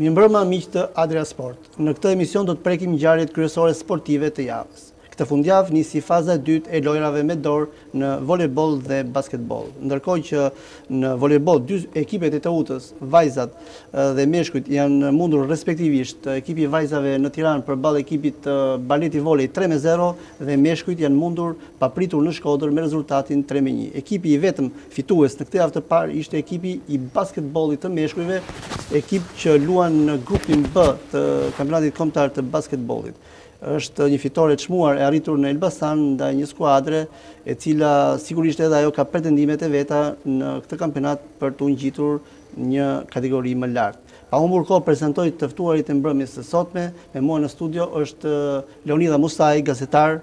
Mirëmbrëma miq të Adria Sport. Në këtë emision do të prekim ngjarjet kryesore sportive të javës. Këtë fundjavë nisi faza e dytë e lojërave me dorë në volejboll dhe basketboll. Ndërkohë që në volejboll dy ekipet e Teutës, vajzat dhe meshkujt janë mundur respektivisht ekipi i vajzave në Tiranë përballë ekipit të Barleti Volej 3-0 dhe meshkujt janë mundur Papritur në Shkodër me rezultatin tre me një. Ekipi i vetëm fitues në këtë javë të parë ishte ekipi i basketbollit të meshkujve, ekip që luan në grupin B të Kampionatit Kombëtar të Basketbollit. Është një fitore e çmuar e arritur në Elbasan ndaj një skuadre e cila sigurisht edhe ajo ka pretendimet e veta në këtë kampionat për t'u ngjitur një kategori më lart. Pa humbur kohë prezantoj të ftuarit e mbrëmjes së sotme, me mua në studio është Leonidha Musaj, gazetar,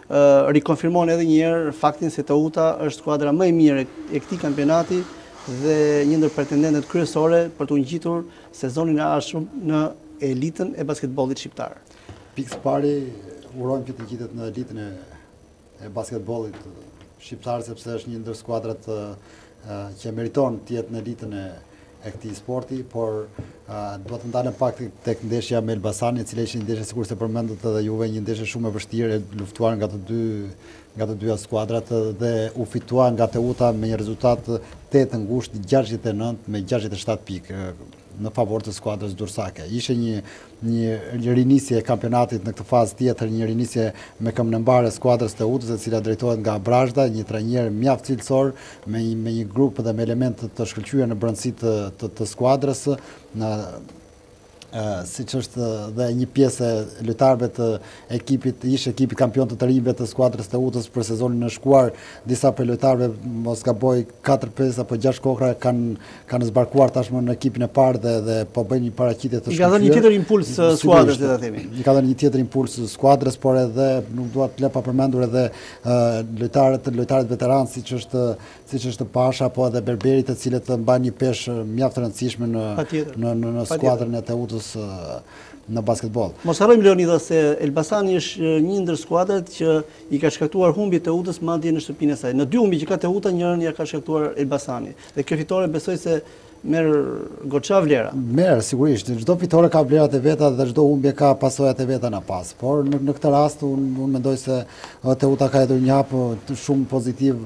rikonfirmon edhe një herë faktin se Teuta është skuadra më e mirë e këtij kampionati dhe një ndër pretendentet kryesore për t'u ngjitur sezonin e ardhshëm në elitën e basketbollit shqiptar. Pikë së pari, urojmë që të ngjitet në elitën e e basketbollit shqiptar sepse është një ndër skuadrat që meriton të jetë në elitën e e këtij sporti, por dua të ndalem pak tek ndeshja me Elbasanin, e cila ishte një ndeshje sikurse përmendët edhe juve, një ndeshje shumë e vështirë, e luftuar nga të dy nga të dyja skuadrat dhe u fitua nga Teuta me një rezultat tepër të ngushtë 69 me 67 pikë në favor të skuadrës durrsake. Ishte një Një rinisje e kampionatit në këtë fazë tjetër, një rinisje me këmbën e mbarë e skuadrës Teutës, e cila drejtohet nga Brazhda, një trajner mjaft cilësor, me një me një grup dhe me elementë të shkëlqyer në brendësi të të të skuadrës, në siç është dhe një pjesë e lojtarëve të ekipit, ish ekipit kampion të të rinjve të skuadrës Teutës për sezonin e shkuar, disa prej lojtarëve mos gaboj 4-5 apo 6 kokrra kanë kanë zbarkuar tashmë në ekipin e parë dhe dhe po bëjnë një paraqitje të shkëlqyer. I kanë dhënë një tjetër impuls skuadrës, le ta themi. I kanë dhënë një tjetër impuls skuadrës, por edhe nuk dua të lë pa përmendur edhe lojtarët, lojtarët veteranë siç është siç është Pasha apo edhe Berberi, të cilët mbajnë një peshë mjaft të rëndësishme në në në skuadrën e Teutës në basketboll. Mos harrojmë Leonidha se Elbasani është një ndër skuadrat që i ka shkaktuar humbje Teutës madje në shtëpinë e saj. Në dy humbje që ka Teuta njërën ia ka shkaktuar Elbasani. Dhe kjo fitore besoj se merr goxha vlera. Merr, sigurisht. Çdo fitore ka vlerat e veta dhe çdo humbje ka pasojat e veta nga pas. Por në këtë rast unë mendoj se Teuta ka hedhur një hap shumë pozitiv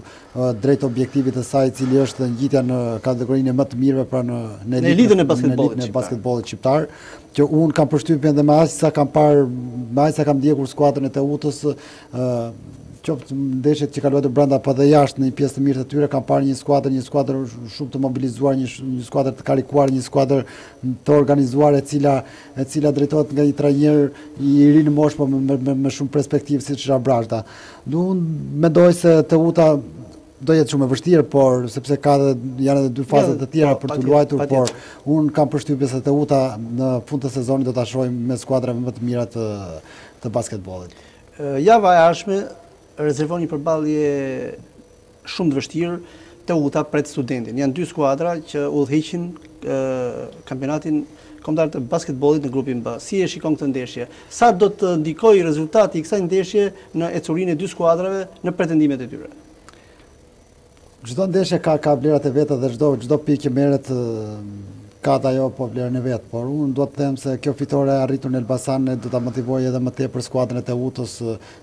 drejt objektivit të saj i cili është ngjitja në kategorinë e më të mirëve pra në në elitën e basketbollit në basketbollit shqiptar që unë kam përshtypjen dhe me aq sa kam parë me aq sa kam ndjekur skuadrën e Teutës qoftë ndeshjet që ka luajtur brenda apo dhe jashtë në një pjesë të mirë të tyre kam parë një skuadër një skuadër shumë të mobilizuar një një skuadër të karikuar një skuadër të organizuar e cila e cila drejtohet nga një trajner i ri në moshë, por me shumë perspektivë siç është Brazhda. Do mendoj se Teuta do jetë shumë e vështirë, por sepse ka dhe janë edhe dy jo, faza të tjera për t'u luajtur, por unë kam përshtypjen se Teuta në fund të sezonit do ta shohim mes skuadrave më të mira të të basketbollit. Java e ardhshme rezervon një përballje Shumë të vështirë Teuta pret Studentin. Janë dy skuadra që udhëheqin kampionatin kombëtar të basketbollit në grupin B. Si e shikon këtë ndeshje? Sa do të ndikojë rezultati i kësaj ndeshje në ecurinë e dy skuadrave në pretendimet e tyre? Çdo ndeshje ka ka vlerat e veta dhe çdo çdo pikë që merret ka të ajo po vlerën e vet, por unë dua të them se kjo fitore e arritur në Elbasan do ta motivojë edhe më tepër skuadrën e Teutës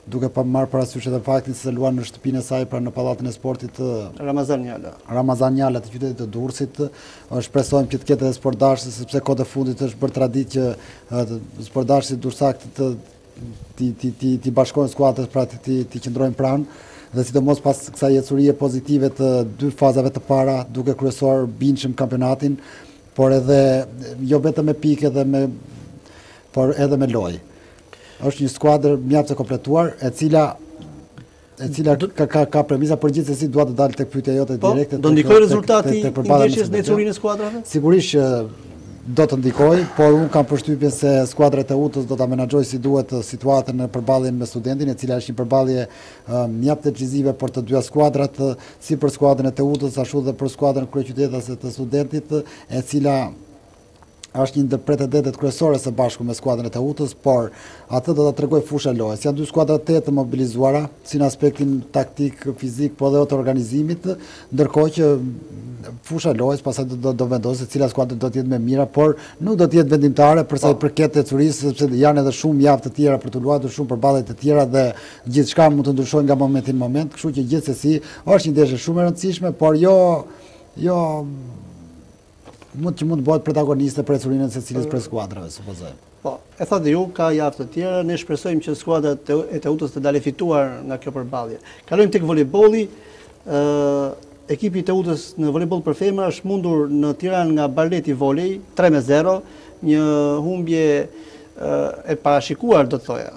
duke marrë parasysh edhe faktin se luan në shtëpinë e saj, pra në Pallatin e Sportit Ramazan Njala, Ramazan Njala të qytetit të Durrësit. Shpresojmë që të ketë edhe sportdashës, sepse kohët e fundit është bërë traditë që sportdashësit durrsakë t'i t'i bashkohen skuadrës, pra t'i t'i qëndrojnë pranë dhe sidomos pas kësaj ecurie pozitive të dy fazave të para, duke kryesuar bindshëm kampionatin, por edhe jo vetëm me pikë edhe me por edhe me lojë. Është një skuadër mjaft e kompletuar, e cila e cila ka ka ka premisa por gjithsesi dua të dal tek pyetja jote po, direkte do ndikojë rezultati i ndeshjes në ecurinë e skuadrave sigurisht që do të ndikojë, por unë kam përshtypjen se skuadra e Teutës do ta menaxhojë si duhet situatën në përballjen me Studentin, e cila është një përballje mjaft decisive për të dyja skuadrat, si për skuadrën e Teutës ashtu dhe për skuadrën kryeqytetase të Studentit, e cila është një ndër pretendentet kryesore së bashku me skuadrën e Teutës, por atë do ta tregojë fusha e lojës. Janë dy skuadra të të mobilizuara, si në aspektin taktik, fizik, po dhe të organizimit, ndërkohë që fusha e lojës, pastaj do, do, do vendosë se cila skuadër do të jetë më e mira, por nuk do të jetë vendimtare përsa i po. përket ecurisë, sepse janë edhe shumë javë të tjera për t'u luajtur shumë përballje të tjera dhe gjithçka mund të ndryshojë nga momenti në moment, kështu që gjithsesi është një ndeshje shumë e rëndësishme, por jo, jo Mund që mund të bëhet protagoniste për ecurinë e secilës prej skuadrave, supozojmë. Po, e thatë ju, ka javë të tjera, ne shpresojmë që skuadra e Teutës të dalë e fituar nga kjo përballje. Kalojmë tek volejbolli, ekipi i Teutës në volejboll për femra është mundur në Tiranë nga Barleti Volej, 3 me 0, një humbje e parashikuar, do të thoja.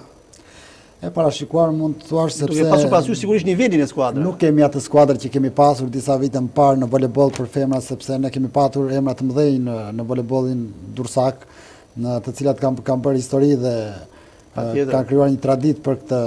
E parashikuar mund të thuash sepse... Duke pasur pasur sigurisht nivelin e skuadrës. Nuk kemi atë skuadrë që kemi pasur disa vite më parë në volejboll për femra, sepse ne kemi patur emra të mëdhenj në, në volejbollin durrsak, në të cilat kanë, kanë bërë histori dhe kanë krijuar një traditë për këtë,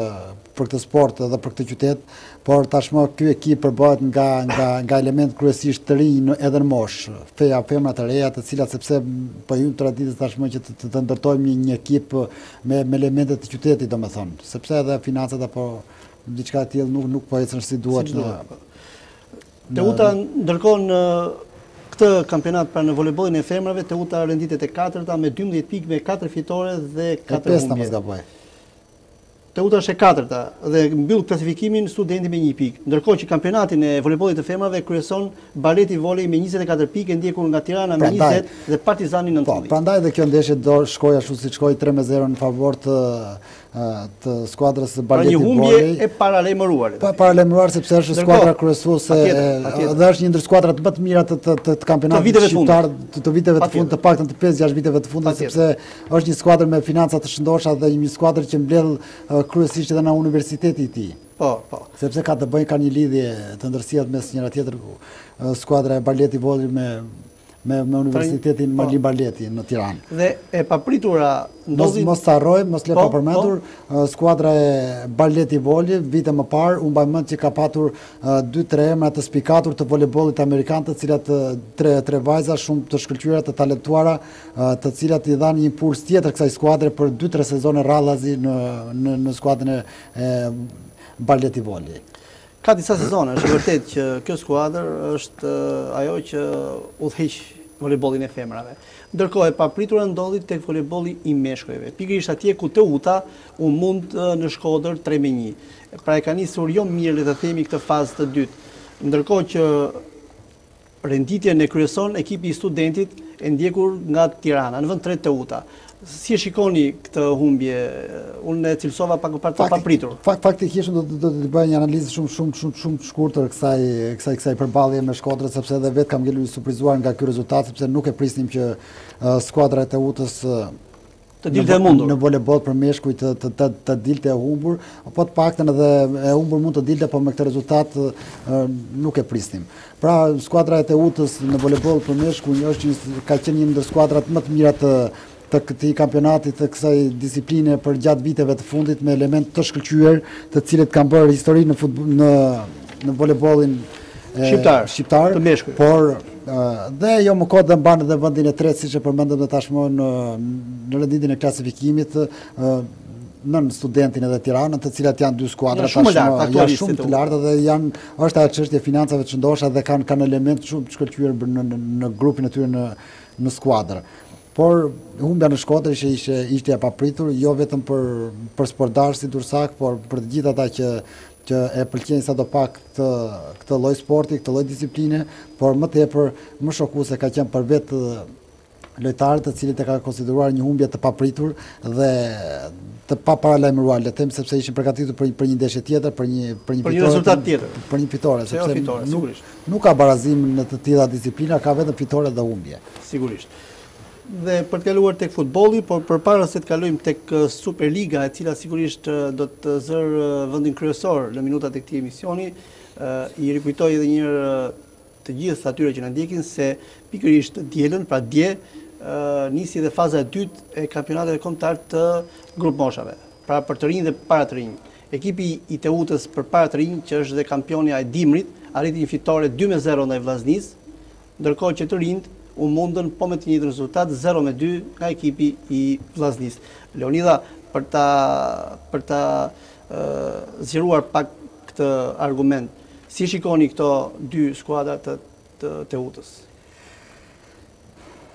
për këtë sport dhe për këtë qytet, por tashmë ky ekip përbëhet nga nga nga elementë kryesisht të rinj në edhe në moshë, fjala femra të reja, të cilat sepse po hyn traditës tashmë që të, të, të ndërtojmë një, një ekip me elemente të qytetit domethënë, sepse edhe financat apo diçka e tillë nuk nuk po ecën si duhet në Teuta ndërkohë në këtë kampionat pra në volejbollin e femrave Teuta renditet e katërta me 12 pikë me 4 fitore dhe 4 humbje. E pesta në mos gaboj. Teuta është e katërta dhe mbyll klasifikimin Studenti me 1 pikë. Ndërkohë që kampionatin e volejbollit të femrave kryeson Barleti Volej me njëzet e katër pikë e ndjekur nga Tirana me njëzet dhe Partizani nëntëmbëdhjetë. Po, prandaj dhe kjo ndeshje do shkonte ashtu siç shkoi tre me zero në favor të të skuadrës së Barleti Volej. Pra një humbje e paralajmëruar. Po e paralajmëruar sepse është skuadra kryesuese dhe është një ndër skuadrat më të mira të të të kampionatit shqiptar të viteve të fundit, të paktën të pesë gjashtë viteve të fundit sepse është një skuadër me financa të shëndosha dhe një skuadër që mbledh kryesisht edhe nga universiteti i tij. Po, po. Sepse ka të bëjnë ka një lidhje të ndërsjelltë mes njëra-tjetrës skuadra e Barleti Volej me me me Universitetin po. Marin Barleti në Tiranë. Dhe e papritura ndodhi mos ta harrojmë, mos lë po, pa përmendur po. skuadra e Barleti Volej vite më parë unë mbaj mend që ka patur 2-3 emra të spikatur të volejbollit amerikan, të cilat tre tre vajza shumë të shkëlqyera të talentuara, të cilat i dhanë një impuls tjetër kësaj skuadre për 2-3 sezone radhazi në në në skuadrën e Barleti Volej. Ka disa sezone, është vërtet që kjo skuadër është ajo që udhëheq volejbollin e femrave. Ndërkohë e papritura ndodhi tek volejbolli i meshkujve. Pikërisht atje ku Teuta u mund në Shkodër 3 me 1. Pra e ka nisur jo mirë le të themi këtë fazë të dytë. Ndërkohë që Renditjen e kryeson ekipi i Studentit e ndjekur nga Tirana, në vend të tretë Teuta. Si e shikoni këtë humbje? Unë e cilësova pak a shumë të papritur. Faktikisht do të do t'i bëj një analizë shumë shumë shumë shumë të shkurtër kësaj kësaj kësaj përballje me Shkodrën sepse edhe vetë kam ngelur i surprizuar nga ky rezultat sepse nuk e prisnim që skuadra e Teutës Të dilte e mundur. Në volejboll për meshkuj të dilte e humbur, po të paktën edhe e humbur mund të dilte, po me këtë rezultat nuk e prisnim. Pra, skuadra e Teutës në volejboll për meshkuj është ka qenë një ndër skuadrat më të mira të të këtij kampionati të kësaj disipline përgjatë viteve të fundit me elementë të shkëlqyer të cilët kanë bërë histori në në volebollin shqiptar, shqiptar te meshkujt. Por dhe jo më kot dhe mban edhe vendin e tretë siç e përmendëm dhe tashmë në në renditjen e klasifikimit nën studentin edhe Tiranën, të cilat janë dy skuadra tashmë janë shumë të larta dhe janë është ajo çështje e financave të shëndosha dhe kanë kanë element shumë të shkëlqyer në në grupin e tyre në në skuadër. Por humbja në Shkodër që ishte ishte e papritur, jo vetëm për për sportdashësit durrsakë, por për të gjithë ata që që e pëlqejnë sadopak këtë këtë lloj sporti, këtë lloj disipline, por më tepër më shokuese ka qenë për vetë lojtarët të cilët e kanë konsideruar një humbje të papritur dhe të paparalajmëruar, le të themi sepse ishin përgatitur për një për një ndeshje tjetër, për një për një, për një rezultat tjetër, për një fitore, jo sepse fitore, nuk, sigurisht. nuk ka barazim në të tilla disiplina, ka vetëm fitore dhe humbje. Sigurisht. Dhe për të kaluar tek futbolli, por përpara se të kalojmë tek Superliga, e cila sigurisht do të zërë vendin kryesor në minutat e këtij emisioni, i rikujtoj edhe një herë të gjithë atyre që na ndjekin se pikërisht të dielën, pra dje, nisi dhe faza e dytë e kampionateve kombëtare të grupmoshave. Pra për të rinj dhe para të rinj. Ekipi i Teutës për para të rinj, që është dhe kampionja e dimrit, arriti një fitore 2 me 0 ndaj Vllaznisë, Ndërkohë që të rinjtë u mundën po me të njëjtin rezultat, zero me dy nga ekipi i Vllaznisë. Leonidha, për ta për ta zgjeruar pak këtë argument, si i shikoni këto dy skuadra të të Teutës?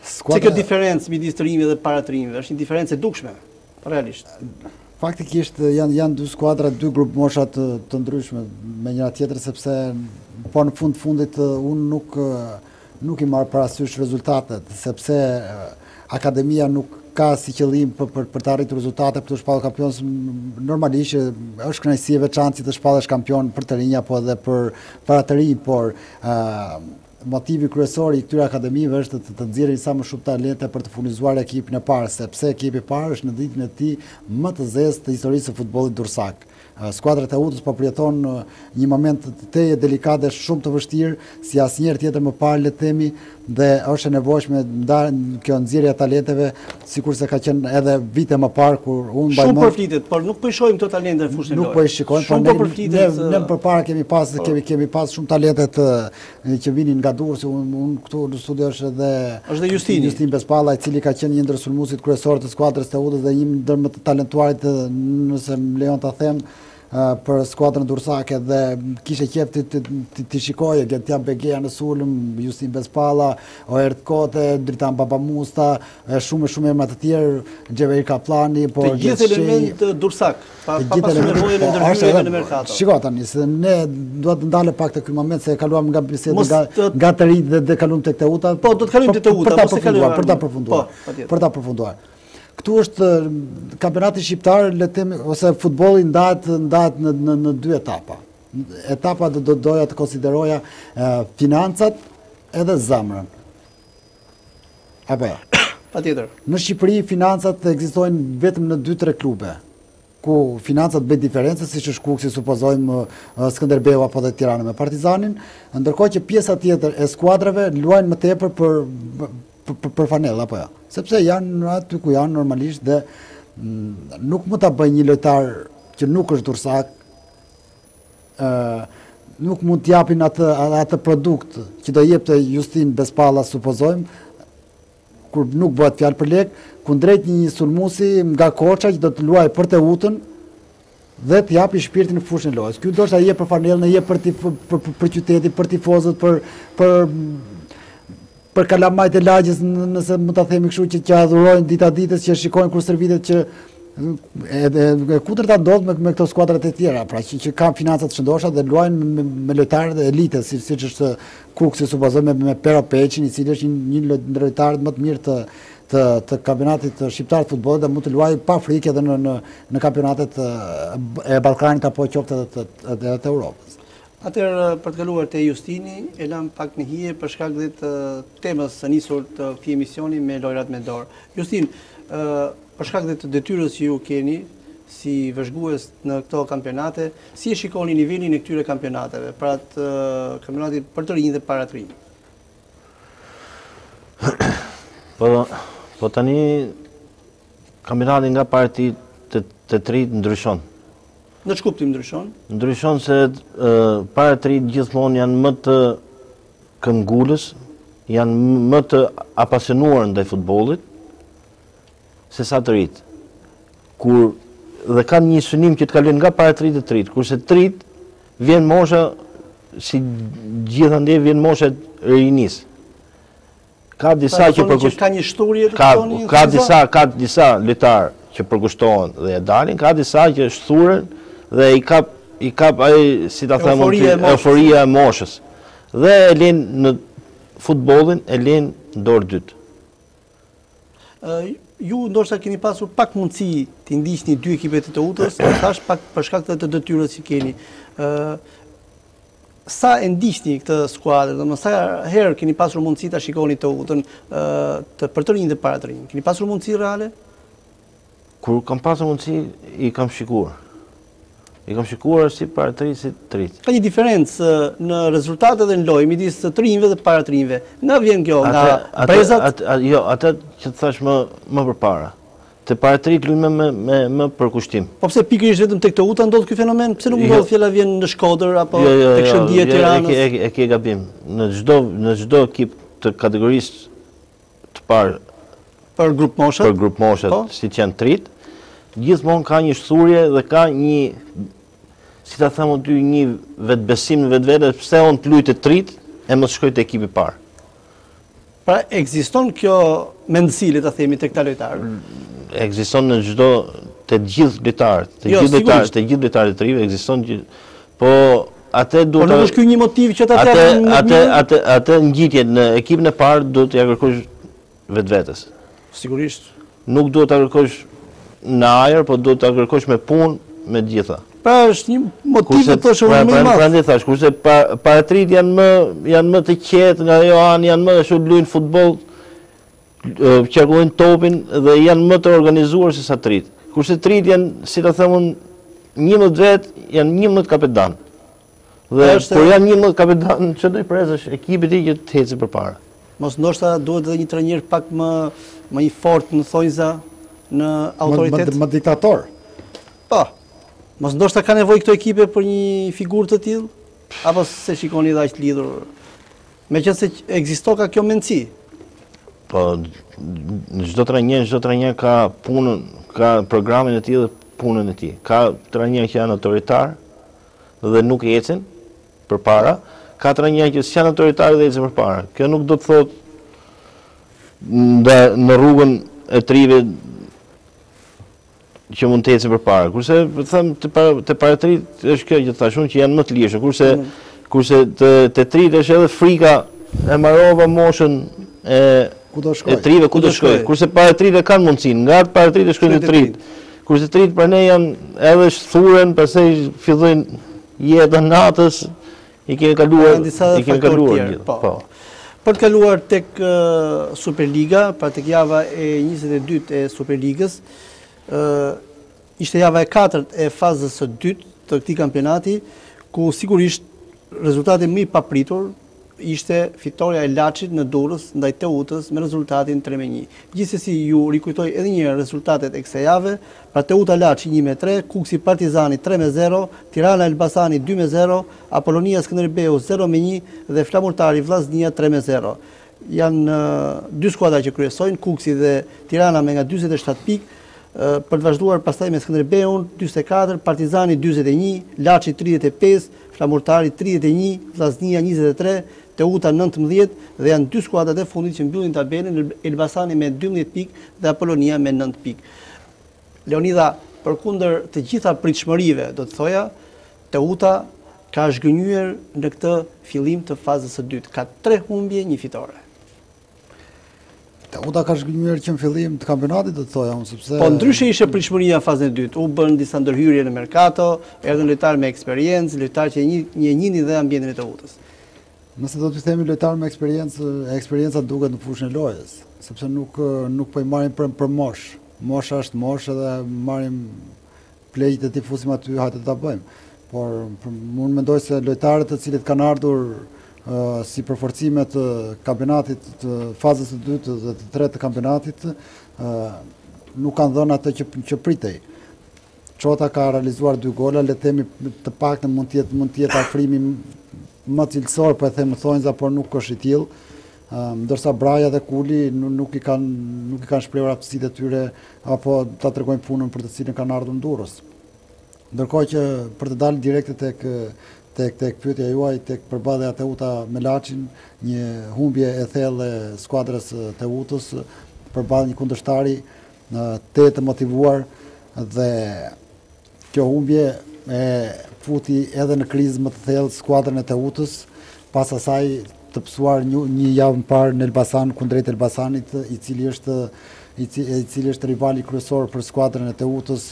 Skuadra... Se ka diferencë midis të rinjve dhe para të rinjve, është një diferencë e dukshme. realisht. Faktikisht janë janë dy skuadra, dy grupmosha të, të ndryshme me njëra-tjetrën sepse po në fund të fundit unë nuk nuk i marr parasysh rezultatet, sepse akademia nuk ka si qëllim për, për, për të arritur rezultate për t'u shpallë kampion, normalisht është kënaqësi e veçantë që të shpallesh kampion për të rinj apo edhe për para të rinj, por Motivi kryesor i këtyre akademive është të të nxjerrin sa më shumë talente për të furnizuar ekipin e parë, sepse ekipi i parë është në ditën e tij më të zezë të historisë së futbollit durrsak. Skuadra e Teutës po përjeton një moment të tejet delikat dhe shumë të vështirë, si asnjëherë tjetër më parë, le të themi, dhe është e nevojshme pra kjo nxjerrja e talenteve, sikurse ka qenë edhe vite më parë kur unë mbaj mend. Shumë përflitet, por nuk po i shohim këto talente në fushën e lojës. Nuk po i shikojmë, por ne më përpara kemi pas kemi kemi pas shumë talente të që vinin nga Durrësi, unë këtu në studio është edhe është dhe Justini. Justin Bespalla, i cili ka qenë një ndër sulmuesit kryesorë të skuadrës së Teutës dhe një ndër më të talentuarit nëse më lejon ta them për skuadrën durrsake dhe kishe qejf të të të shikoje Gentian Begeja në sulm, Justin Bespalla, Oerd Kote, Dritan Babamusta, shumë shumë emra të tjerë, Xhevair Kapllani, po të gjithë elementë durrsakë. Pa pa pasur nevojën e ndërhyrjeve në merkato. Shiko tani, se ne duhet të ndalem pak te ky moment, se e kaluam nga biseda, nga, nga të rinjtë dhe dhe kaluam tek Teuta. Po, do të kalojmë tek Teuta, s'e kaluam. Për ta përfunduar, po, për ta përfunduar. Për ta përfunduar. Këtu është kampionati shqiptar, le të themi, ose futbolli ndahet ndahet në në në dy etapa. Etapa do të doja t'i konsideroja financat edhe zemrën. Apo jo. Patjetër. Në Shqipëri financat ekzistojnë vetëm në 2-3 klube ku financat bëjnë diferencën, siç është Kukësi supozojmë Skënderbeu apo dhe Tirana me Partizanin, ndërkohë që pjesa tjetër e skuadrave luajnë më tepër për, për, për fanellën, apo jo. Sepse janë aty ku janë normalisht dhe mm, nuk mund ta bëjnë një lojtar që nuk është durrsak, nuk mund të japin atë atë produkt që do jepte Justin Bespalla supozojmë kur nuk bëhet fjalë për lek, kundrejt një sulmuesi nga Korça që do të luajë për Teutën dhe të japi shpirtin në fushën e lojës. Ky ndoshta jep për fanellën, jep për për, për, për qytetin, për tifozët, për për për kalamajt e lagjes nëse mund ta themi kështu që që e adhurojnë dita ditës që e shikojnë kur stërvitet dhe e kundërta ndodh me me këto skuadrat e tjera, pra që, që kanë financa të shëndosha dhe luajnë me, me, me lojtarët e elitës, si siç është Kukësi supozojmë, me Pero Pejiçin, i cili është një, nga lojtarët më të mirë të të të kampionatit shqiptar të futbollit dhe mund të luajë pa frikë edhe në në në kampionatet e Ballkanit apo qoftë edhe të, edhe të Europës. Atëherë, për të kaluar te Justini, e lamë pak në hije për shkak dhe të temës së nisur të këtij emisioni me lojërat me dorë. Justin, ë për shkak dhe të detyrës që ju keni si vëzhgues në këto kampionate, si e shikoni nivelin e këtyre kampionateve, pra të kampionatit për të rinj dhe para të rinj? Po, po tani Kampionati nga para të rinjtë te të rinjtë ndryshon. Në ç'kuptim ndryshon? Ndryshon se para të rinjtë gjithmonë janë më këmbëngulës, janë më të apasionuar ndaj futbollit, se sa të rinjtë. Kur dhe kanë një synim që të kalojnë nga para të rinjtë te të rinjtë, kurse te të rinjtë vjen mosha, si gjithandej vjen mosha e rinisë. Ka disa që përkushtohen. Ka një shthurje do të thoni? Ka disa, ka disa lojtarë që përkushtohen dhe ia dalin, ka disa që shthuren dhe i kap i kap ai si ta them euforia e moshës. Dhe e lënë futbollin e lënë dorë të dytë. Ju ndoshta keni pasur pak mundësi të ndiqni dy ekipet e Teutës, thashë pak për shkak të detyrës që keni. Sa e ndiqni këtë skuadër, domethënë sa herë keni pasur mundësi ta shikoni Teutën të për të rinjtë dhe para të rinjtë? Keni pasur mundësi reale? Kur kam pasur mundësi, i kam shikuar. I kam shikuar si para të rinj si të rinj. Ka një diferencë në rezultate dhe në lojë midis të rinjve dhe para të rinjve. Nga vjen kjo nga brezat? Jo, atë që të thashë më më përpara. Te paratrit luajnë me me me më përkushtim. Po pse pikërisht vetëm tek Teuta ndodh ky fenomen? Pse nuk ndodh jo. fjala vjen në Shkodër apo jo, jo, tek jo, Shkëndija e jo, Tiranës? Jo, e ke e ke gabim. Në çdo në çdo ekip të kategorisë të parë për grup moshat, për grup moshat, po? siç janë trit, gjithmonë ka një shthurje dhe ka një, si ta them ty, një vetëbesim në vetvete, pse unë të luaj te trit, e mos të shkoj te ekipi i parë. Pra ekziston kjo mendësi le ta themi tek këta lojtarë. Ekziston në çdo te gjithë lojtarët, te jo, gjithë lojtarët, te gjithë lojtarët e të rinjve ekziston po atë duhet Po nuk është ky një motiv që ta thënë atë atë atë atë ngjitje në ekipin e parë duhet t'ia kërkosh vetvetes. Sigurisht. Nuk duhet ta kërkosh në ajër, po duhet ta kërkosh me punë, me të gjitha. Pra është një motiv të thashë unë pra, më i pra, madh. Prandaj thashë, kurse paratrit janë më janë më të qetë nga ajo anë, janë më ashtu luajnë futboll, qarkullojnë topin dhe janë më të organizuar se sa trit. Kurse trit janë, si ta them unë, 11 vet, janë 11 kapedan. Dhe është... kur janë 11 kapedan ça do i presësh ekipit që të eci përpara. Mos ndoshta duhet edhe një trajner pak më më i fortë në thonjza në autoritet. Më, më, më diktator. Po. Mos ndoshta ka nevojë këto ekipe për një figurë të tillë apo s'e shikoni edhe aq të lidhur. Meqenëse ekziston ka kjo mendësi. Po çdo trajner, çdo trajner ka punën, ka programin e tij dhe punën e tij. Ka trajner që janë autoritar, dhe nuk ecin përpara, ka trajner që s'janë autoritarë dhe ecin përpara. Kjo nuk do të thotë në rrugën e trive që mund të ecin përpara. Kurse të them te para te paratrit është kjo që të thashë unë që janë më të lirshëm. Kurse mm. kurse te te trit është edhe frika e mbarova moshën e ku do shkoj. E trive ku do shkoj. Kurse paratrit e kanë mundësinë, nga paratrit të shkojnë te trit. Kurse të rinjtë për ne janë edhe shthuren, pastaj fillojnë jetën e natës, i kemi kaluar, i kemi kaluar gjithë. Po. po. Për të kaluar tek Superliga, pra tek java e 22 e Superligës, ë ishte java e katërt e fazës së dytë të këtij kampionati, ku sigurisht rezultati më i papritur ishte fitorja e Laçit në Durrës ndaj Teutës me rezultatin tre me një. Gjithsesi ju rikujtoj edhe njëherë rezultatet e kësaj jave, pra Teuta Laçi një me tre, Kukësi Partizani tre me zero, Tirana Elbasani dy me zero, Apolonia Skënderbeu zero me një dhe Flamurtari Vllaznia tre me zero. Janë dy skuadra që kryesojnë, Kukësi dhe Tirana me nga dyzet e shtatë pikë, për të vazhduar pastaj me Skënderbeun, dyzet e katër, Partizani dyzet e një, Laçi tridhjetë e pesë, Flamurtari tridhjetë e një, Vllaznia njëzet e tre, Teuta nëntëmbëdhjetë dhe janë dy skuadrat e fundit që mbyllin tabelën, Elbasani me dymbëdhjetë pikë dhe Apolonia me nëntë pikë. Leonida, përkundër të gjitha pritshmërive, do të thoja, Teuta ka zhgënjyer në këtë fillim të fazës së dytë, ka tre humbje, një fitore. Teuta ka zhgënjyer që në fillim të kampionatit do të thoja unë sepse Po ndryshe ishte pritshmëria në fazën e dytë. U bënë disa ndërhyrje në merkato, erdhën lojtarë me eksperiencë, lojtarë që e njihnin dhe ambientin e Teutës. Nëse do të themi lojtarë me eksperiencë, eksperienca duket në fushën e lojës, sepse nuk nuk po i marrim për për mosh. Mosha është moshë dhe marrim Pleqtë e t'i fusim aty, hajde do ta bëjmë. Por unë mendoj se lojtarët të cilët kanë ardhur si përforcime të kampionatit të fazës së dytë dhe të tretë të kampionatit nuk kanë dhënë atë që që pritej. Çota ka realizuar dy gola, le të themi të paktën mund të jetë mund të jetë afrimi më cilësor po e them në thonjëza por nuk është i tillë ndërsa Braja dhe Kuli nuk i kanë nuk i kanë shprehur aftësitë e tyre apo ta tregojnë punën për të cilën kanë ardhur në Durrës. Ndërkohë që për të dalë direkte tek tek tek pyetja juaj tek përballja e Teutës me Laçin, një humbje e thellë e skuadrës së Teutës përballë një kundërshtari të të motivuar dhe Kjo humbje e futi edhe në krizë më të thellë skuadrën e Teutës, pas asaj të pësuar një, një javë më parë në Elbasan kundrejt Elbasanit, i cili është i cili është rivali kryesor për skuadrën e Teutës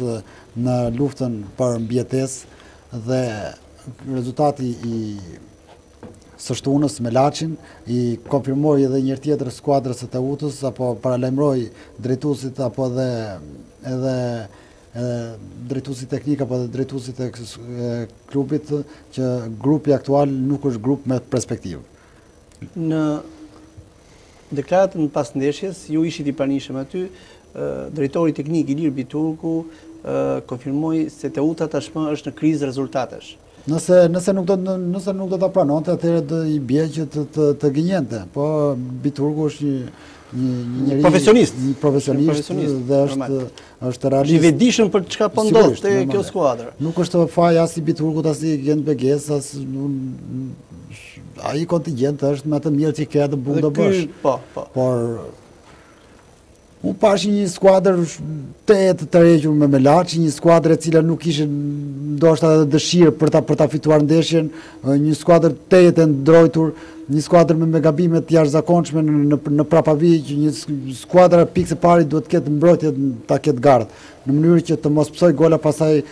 në luftën për mbijetesë dhe rezultati i së shtunës me Laçin i konfirmoi edhe njëherë tjetër skuadrës së Teutës apo paralajmëroi drejtuesit apo edhe edhe drejtuesit teknikë apo dhe drejtuesit e klubit që grupi aktual nuk është grup me perspektivë. Në deklaratën pas ndeshjes, ju ishit i pranishëm aty, drejtori teknik Ilir Biturku konfirmoi se Teuta tashmë është në krizë rezultatesh. Nëse, nëse nuk do të nëse nuk do ta pranonte, atëherë do i bie që të të, të gënjente. Po Biturgu është një një një njeri profesionist, një profesionist, profesionist dhe është normal. është realist. I vetëdijshëm për çka po ndodh te kjo skuadër. Nuk është faj as i Biturgut as i Gent Beges, as ai kontingjent është më i mirë që ke atë mund të bësh. Po, po. Por Unë pashë një skuadër tejet të tërhequr me, me Laçin, një skuadër e cila nuk kishte ndoshta dhe dëshirë për ta për ta fituar ndeshjen, një skuadër tejet të ndrojtur, një skuadër me, me gabime të jashtëzakonshme në prapavijë, një skuadër pikësëpari duhet të ketë mbrojtje, ta ketë gardh, në mënyrë që të mos pësojë gola pastaj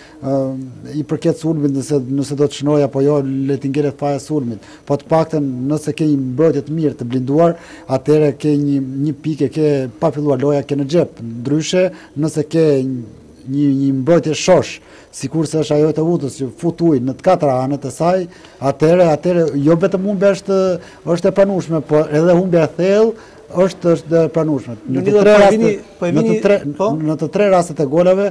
i përket sulmit nëse nëse do të shënojë apo jo le të ngelet faja e sulmit po të paktën nëse ke një mbrojtje të mirë të blinduar atëherë ke një një pikë e ke pa filluar loja, e ke në xhep ndryshe nëse ke një një mbrojtje shosh sikurse është ajo e Teutës që fut ujë në të katra anët e saj atëherë atëherë jo vetëm humbja është është e pranueshme po edhe humbja e thellë është është e pranueshme. Në të tre rastet, po? në të tre rastet e golave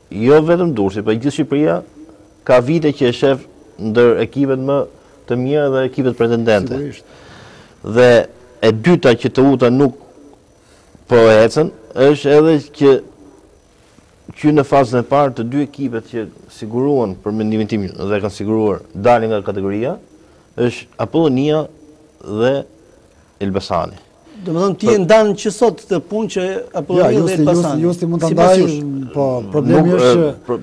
Jo vetëm Durrësi, por e gjithë Shqipëria ka vite që e shef ndër ekipet më të mira dhe ekipet pretendente. Sigurisht. Dhe e dyta që Teuta nuk po ecën, është edhe që qysh në fazën e parë të dy ekipet që siguruan për mendimin tim dhe kanë siguruar daljen nga kategoria, është Apollonia dhe Elbasani. Domethënë, ti e ndan që sot këtë punë që Apollonia dhe Elbasani. Jo, Justi mund ta ndajë, po problemi është që...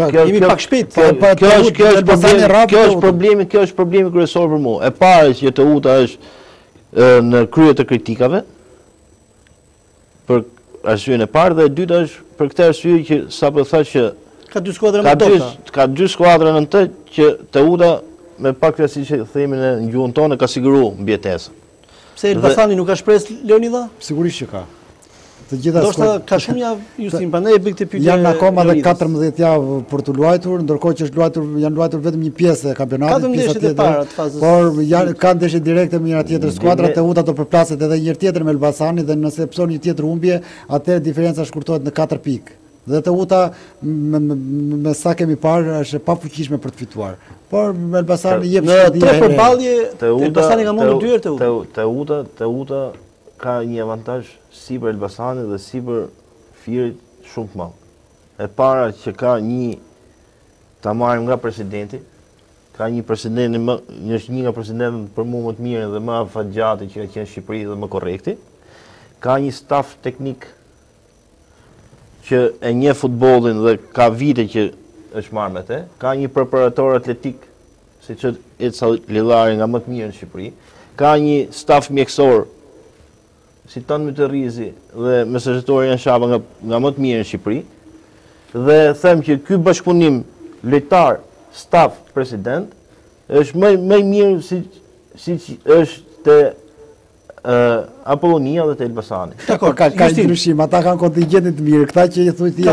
Kemi pak shpejt, po e pa Teutën, kjo është problemi, kjo është problemi, kjo është problemi kryesor për mu. E para që Teuta është në kryet të kritikave, Për arsyen e parë dhe e dyta është për këtë arsye që sapo thashë që ka dy skuadra në të. Ka dy skuadra në të që Teuta me pak të siç e themi në gjuhën tonë ka siguruar mbijetesën. Pse Elbasani nuk ka shpresë Leonida? Sigurisht që ka. Të gjitha skuadrat. Ndoshta ka shumë javë Justin, prandaj e bëj këtë pyetje. Janë akoma edhe 14 javë për të luajtur, ndërkohë që është luajtur, janë luajtur vetëm një pjesë e kampionatit, pjesa tjetër. Por janë kanë ndeshje direkte me njëra tjetrën. Skuadra e Teuta do përplaset edhe një herë tjetër me Elbasanin dhe nëse pëson një tjetër humbje, atëherë diferenca shkurtohet në 4 pikë. Dhe Teuta me, me, me sa kemi parë është e pafuqishme për të fituar. Por Elbasani jep në tre përballje. Elbasani ka mundur dy herë Teutën. Teuta, Teuta ka një avantazh si për Elbasanin dhe si për Fierin shumë të madh. E para që ka një ta marrim nga presidenti, Ka një president, për mua, është një nga presidentët për mua më të mirë dhe më afatgjati që ka në Shqipëri dhe më korrekti. Ka një staf teknik që e njeh futbollin dhe ka vite që është marrë me te. Ka një preparator atletik, siç është Eca Lila, nga më të mirët në Shqipëri. Ka një staf mjekësor si Tan Mytërrizi dhe masazhatori Jani Shaba nga nga më të mirët në Shqipëri dhe them që ky bashkëpunim lojtar, staf, president është më më i mirë si siç është te ë Apollonia dhe te Elbasani. Dakord, ka ka ndryshim, ata kanë kontingjent të mirë, këta që i thua ti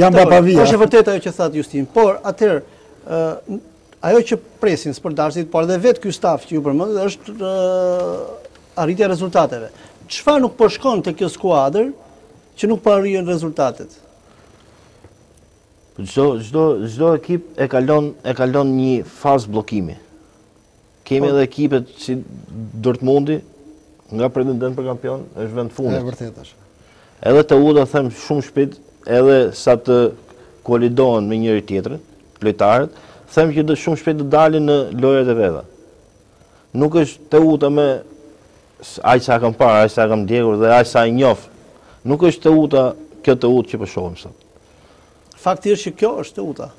janë prapavija. Është e vërtetë ajo që thatë ju Justin, por atëherë ë Ajo që presin sportdashësit, por edhe vetë ky staf që ju përmendët, është arritja e rezultateve. Çfarë nuk po shkon te kjo skuadrë që nuk po arrihen rezultatet? Çdo ekip e kalon një fazë bllokimi. Kemi edhe ekipet si Dortmundi, nga pretendent për kampion, është vend fundit. E vërtetë është. Edhe Teuta them shumë shpejt, edhe sa të kolaudohen me njëri-tjetrin, lojtarët, them që shumë shpejt do dalin në lojërat e veta. Nuk është Teuta me aq sa kam parë, aq sa kam ndjekur dhe aq sa i njoh. Nuk është Teuta kjo Teutë që po shohim sot. Fakti është që kjo është Teuta.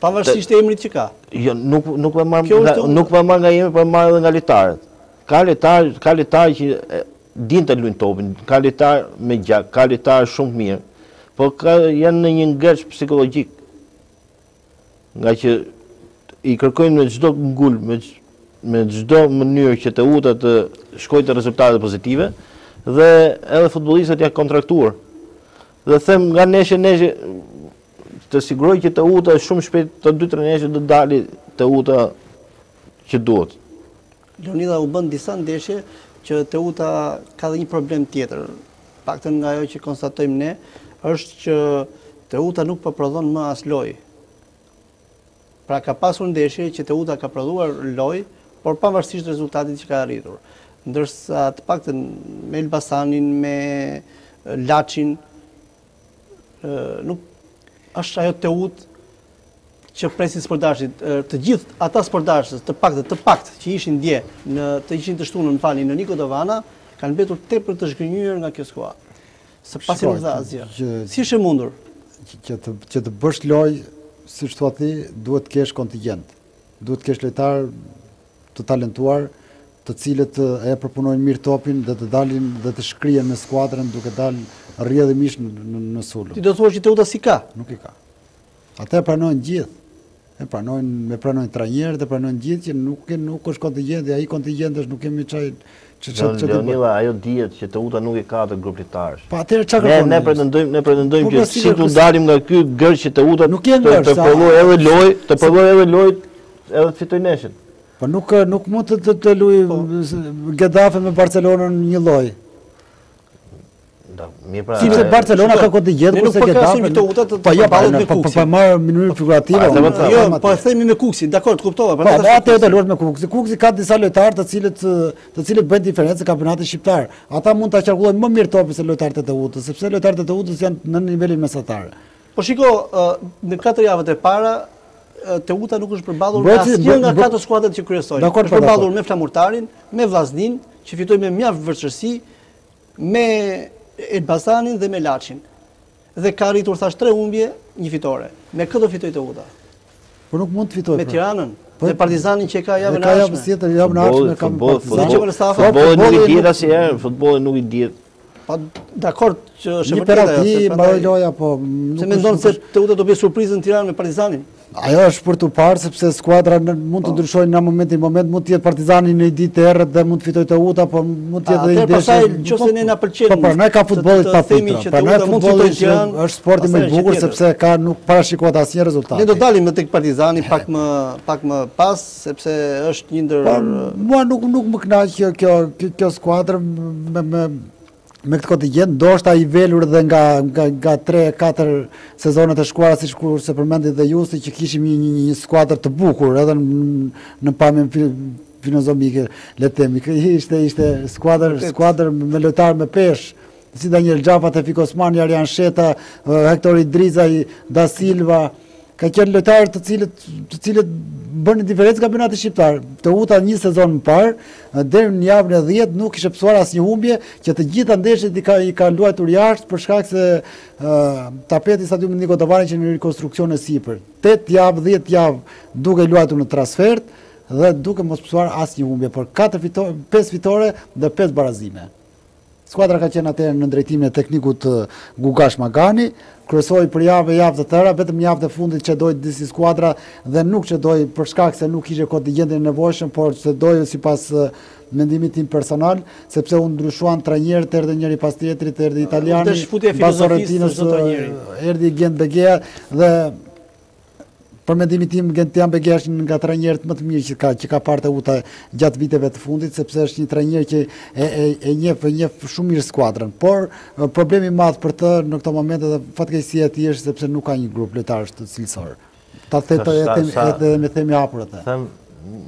Pavarësisht emrit që ka. Jo, nuk, nuk po e marr nga, nuk po e marr nga emri, por po e marr edhe nga lojtarët. Ka lojtarë, ka lojtarë që dinë të lujnë topin, ka lojtarë me gjak, ka lojtarë shumë të mirë, po ka, janë në një ngërç psikologjik. Ngaqë i kërkojnë me çdo ngulm, me, me çdo mënyrë që Teuta të shkojë te rezultate pozitive, dhe edhe futbolistët janë kontraktuar. Dhe them nga ndeshja në ndeshje të siguroj që Teuta shumë shpejt te dy tre ndeshje do dali Teuta që duhet. Leonidha u bënë disa ndeshje që Teuta ka dhe një problem tjetër. Paktën nga ajo që konstatojmë ne, është që Teuta nuk po prodhon më as lojë. Pra ka pasur ndeshje që Teuta ka prodhuar lojë, por pavarësisht rezultatit që ka arritur. Ndërsa të paktën me Elbasanin, me Laçin, nuk është ajo Teutë që presin sportdashësit, të gjithë ata sportdashës, të paktë, të paktë që ishin dje, në, të ishin të shtunën, falni, në Niko Dovana, kanë mbetur tepër të zhgënjyër nga kjo skuadrë. Sepse nuk dha asgjë. Si është e mundur? Që të bësh lojë, siç thua ti, duhet të kesh kontingjent. Duhet të kesh lojtarë të talentuar, të cilët e përpunojnë mirë topin dhe të dalin dhe të shkrihen me skuadrën duke dalë rrjedhimisht në sulm. Ti do të thuash që Teuta s'i ka? Nuk i ka. Atë e pranojnë gjithë. E pranojnë, e pranojnë trajnerët, e pranojnë gjithë që nuk ke nuk është kontingjenti, ai kontingjent është, nuk kemi çaj çaj çaj. Leonila, ajo dihet që Teuta nuk e ka atë grup lojtarësh. Po atëherë çka kërkon? Ne ne pretendojmë, ne pretendojmë po, që po, si do dalim nga ky gër që Teuta të të provojë edhe lojë, të provojë edhe lojë, edhe të fitojë nesër. Po nuk nuk mund të të, të luaj po. Getafe me Barcelonën një lojë. Pra, siç qe Barcelona ka këtë gjithë, ne nuk po krahasojmë Teutën po, jo, po, përballet me po, Kukësin. Po marr në mënyrë figurative. Po, po, jo, po e themi me Kukësin, dakor, të kuptova. Po, dhe atë edhe luhet me Kukësin. Kukësi ka disa lojtarë të cilët të cilët bëjnë diferencë në kampionatin shqiptar. Ata mund ta qarkullojnë më mirë topin se lojtarët e Teutës, sepse lojtarët e Teutës janë në nivelin mesatar. Po shiko, në katër javët e para, Teuta nuk është përballur me asnjë nga katër skuadrat që kryesojnë. Është përballur me Flamurtarin, me Vllazninë, që fitoi me mjaft vështirësi, me Elbasanin dhe me Laçin. Dhe ka arritur thashë tre humbje, një fitore. Me kë do fitojë Teuta? Po nuk mund të fitojë. Me pra. Tiranën. Po dhe Partizanin që ka javën e ardhshme. Ka javën tjetër, javën e ardhshme ka Partizanin. Futbolli, futbolli nuk i dihet asnjëherë, futbolli nuk i dihet. Po dakor që është e vërtetë. Një para se të mbarojë loja, po nuk mendon se Teuta do bëjë surprizën në Tiranë me Partizanin. Ajo është për t'u parë, sepse skuadra mund të po. ndryshojnë nga momenti në moment, mund të jetë Partizani në një ditë të errët dhe mund të fitojë Teuta, por mund të jetë dhe i deshë... Pastaj, që se ne nga përqenë... Po, pra, ne ka futbolli pa fitra, pra, ne futbolli që është sporti më i bukur, sepse ka nuk parashikohet asnjë rezultat. Ne do dalim edhe tek Partizani pak më pas, sepse është një ndër... Po, mua nuk më kënaq kjo skuadër me me këtë kontingjent, ndoshta i velur dhe nga nga nga 3-4 sezonat e shkuara sikurse përmendët dhe ju që kishim një një, një skuadër të bukur edhe në, në pamjen fizionomike, le të themi. Ishte ishte skuadër skuadër me lojtarë me peshë, si Daniel Xhafa, Tefik Osmani, Arjan Sheta, Hektor Idrizaj, Da Silva, Kanë qenë lojtarë të cilët të cilët bënin diferencë në kampionatin shqiptar. Teuta një sezon më parë, deri në javën e 10 nuk kishte pësuar asnjë humbje, që të gjitha ndeshjet i ka i ka luajtur jashtë për shkak se uh, tapeti i stadiumit Niko Dovana qe në rikonstruksion e sipër. 8 javë, 10 javë duke luajtur në transfert dhe duke mos pësuar asnjë humbje, por 4 fitore, 5 fitore dhe 5 barazime. Skuadra ka qenë atëherë nën drejtimin e teknikut Gugash Magani, kryesoi për javë e javë të tëra, vetëm javët e fundit çedoi disi skuadra dhe nuk çedoi për shkak se nuk kishte kontingjentin e nevojshëm, por çedoi sipas mendimit tim personal, sepse u ndryshuan trajnerët, erdhi njëri pas tjetrit, erdhi italiani, mbas Sorrentinos erdhi Gent Begeja dhe Për mendimin tim, Gentian Begja është një nga trajnerët më të mirë që ka, që ka parë Teuta gjatë viteve të fundit, sepse është një trajner që e, e, e njeh, e njeh shumë mirë skuadrën. Por, problemi i madh për të në këto momente dhe fatkeqësia e tij është sepse nuk ka një grup lojtarësh cilësor. Ta thetë edhe ta themi hapur atë. Them,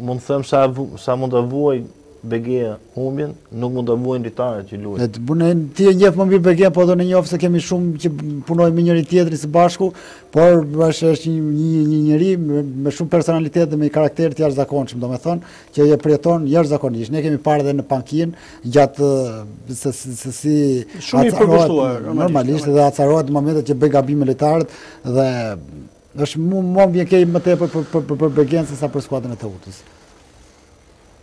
mund të them sa, sa mund të vuaj Begeja humbjen, nuk mund të vuajnë lojtarët që luajnë. Të punojnë, ti e njeh më mirë Begeja, po do e njoh se kemi shumë që punojmë me njëri-tjetrin së bashku, por është, është një, një, një njeri me shumë personalitet dhe me një karakter të jashtëzakonshëm, domethënë, që e përjeton jashtëzakonisht. Ne kemi parë dhe në pankinë, gjatë se, se, se si... Shumë i përkushtuar, normalisht. Normalisht, dhe acarohet në momentet që bëjnë gabime lojtarët dhe është mu më vjen keq më tepër për, për, për, për Begen se sa për skuadrën e Teutës.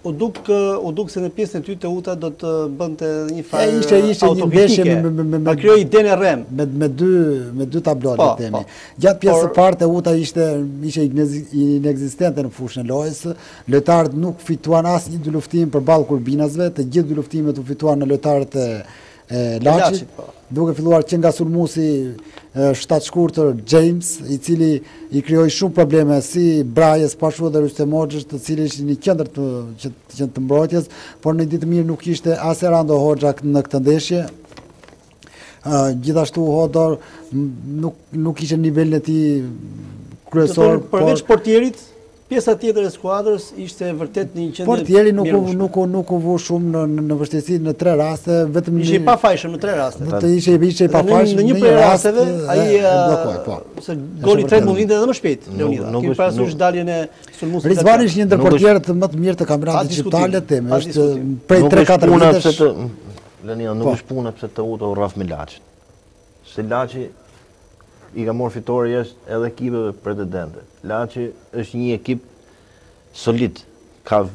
U duk, u duk se në pjesën e dytë Teuta do të bënte edhe një farë ishte ishte një ndeshje me me me me krijoi idenë e rreme me me dy me dy tablo, le po, të themi. Po. Gjatë pjesës së parë Teuta ishte ishte inekzistente në fushën e lojës. Lojtarët nuk fituan asnjë dyluftim përballë kurbinasve, të gjithë dyluftimet u fituan nga lojtarët e e Laçit, po. duke filluar që nga sulmuesi shtatshkurtër James, i cili i krijoi shumë probleme si Brajes, po ashtu edhe Rustem Hoxhës, të cilët ishin një qendër të që të, të mbrojtjes, por në ditë të mirë nuk ishte as Renato Hoxha në këtë ndeshje. Uh, gjithashtu Hodor nuk nuk ishte në nivelin e tij kryesor, por përveç portierit Pjesa tjetër e skuadrës ishte vërtet në një gjendje të mjerueshme. Portieri nuk u nuk u nuk u vu shumë në vështirësi në tre raste, vetëm një. Ishte i pafajshëm në tre raste. Do të ishte ishte i pafajshëm në një prej rasteve, ai bllokoi, po. Se goli i tretë mund të vinte edhe më shpejt Leonida. Kemi parasysh daljen e sulmuesit. Rizvani është një ndër portierët më të mirë të kampionatit shqiptar, le të themi, është prej 3-4 vitesh. Leonida nuk është puna pse Teuta u rrah me Laçin. Se Laçi i ka marrë fitore jashtë edhe ekipeve pretendente. Laçi është një ekip solid. Ka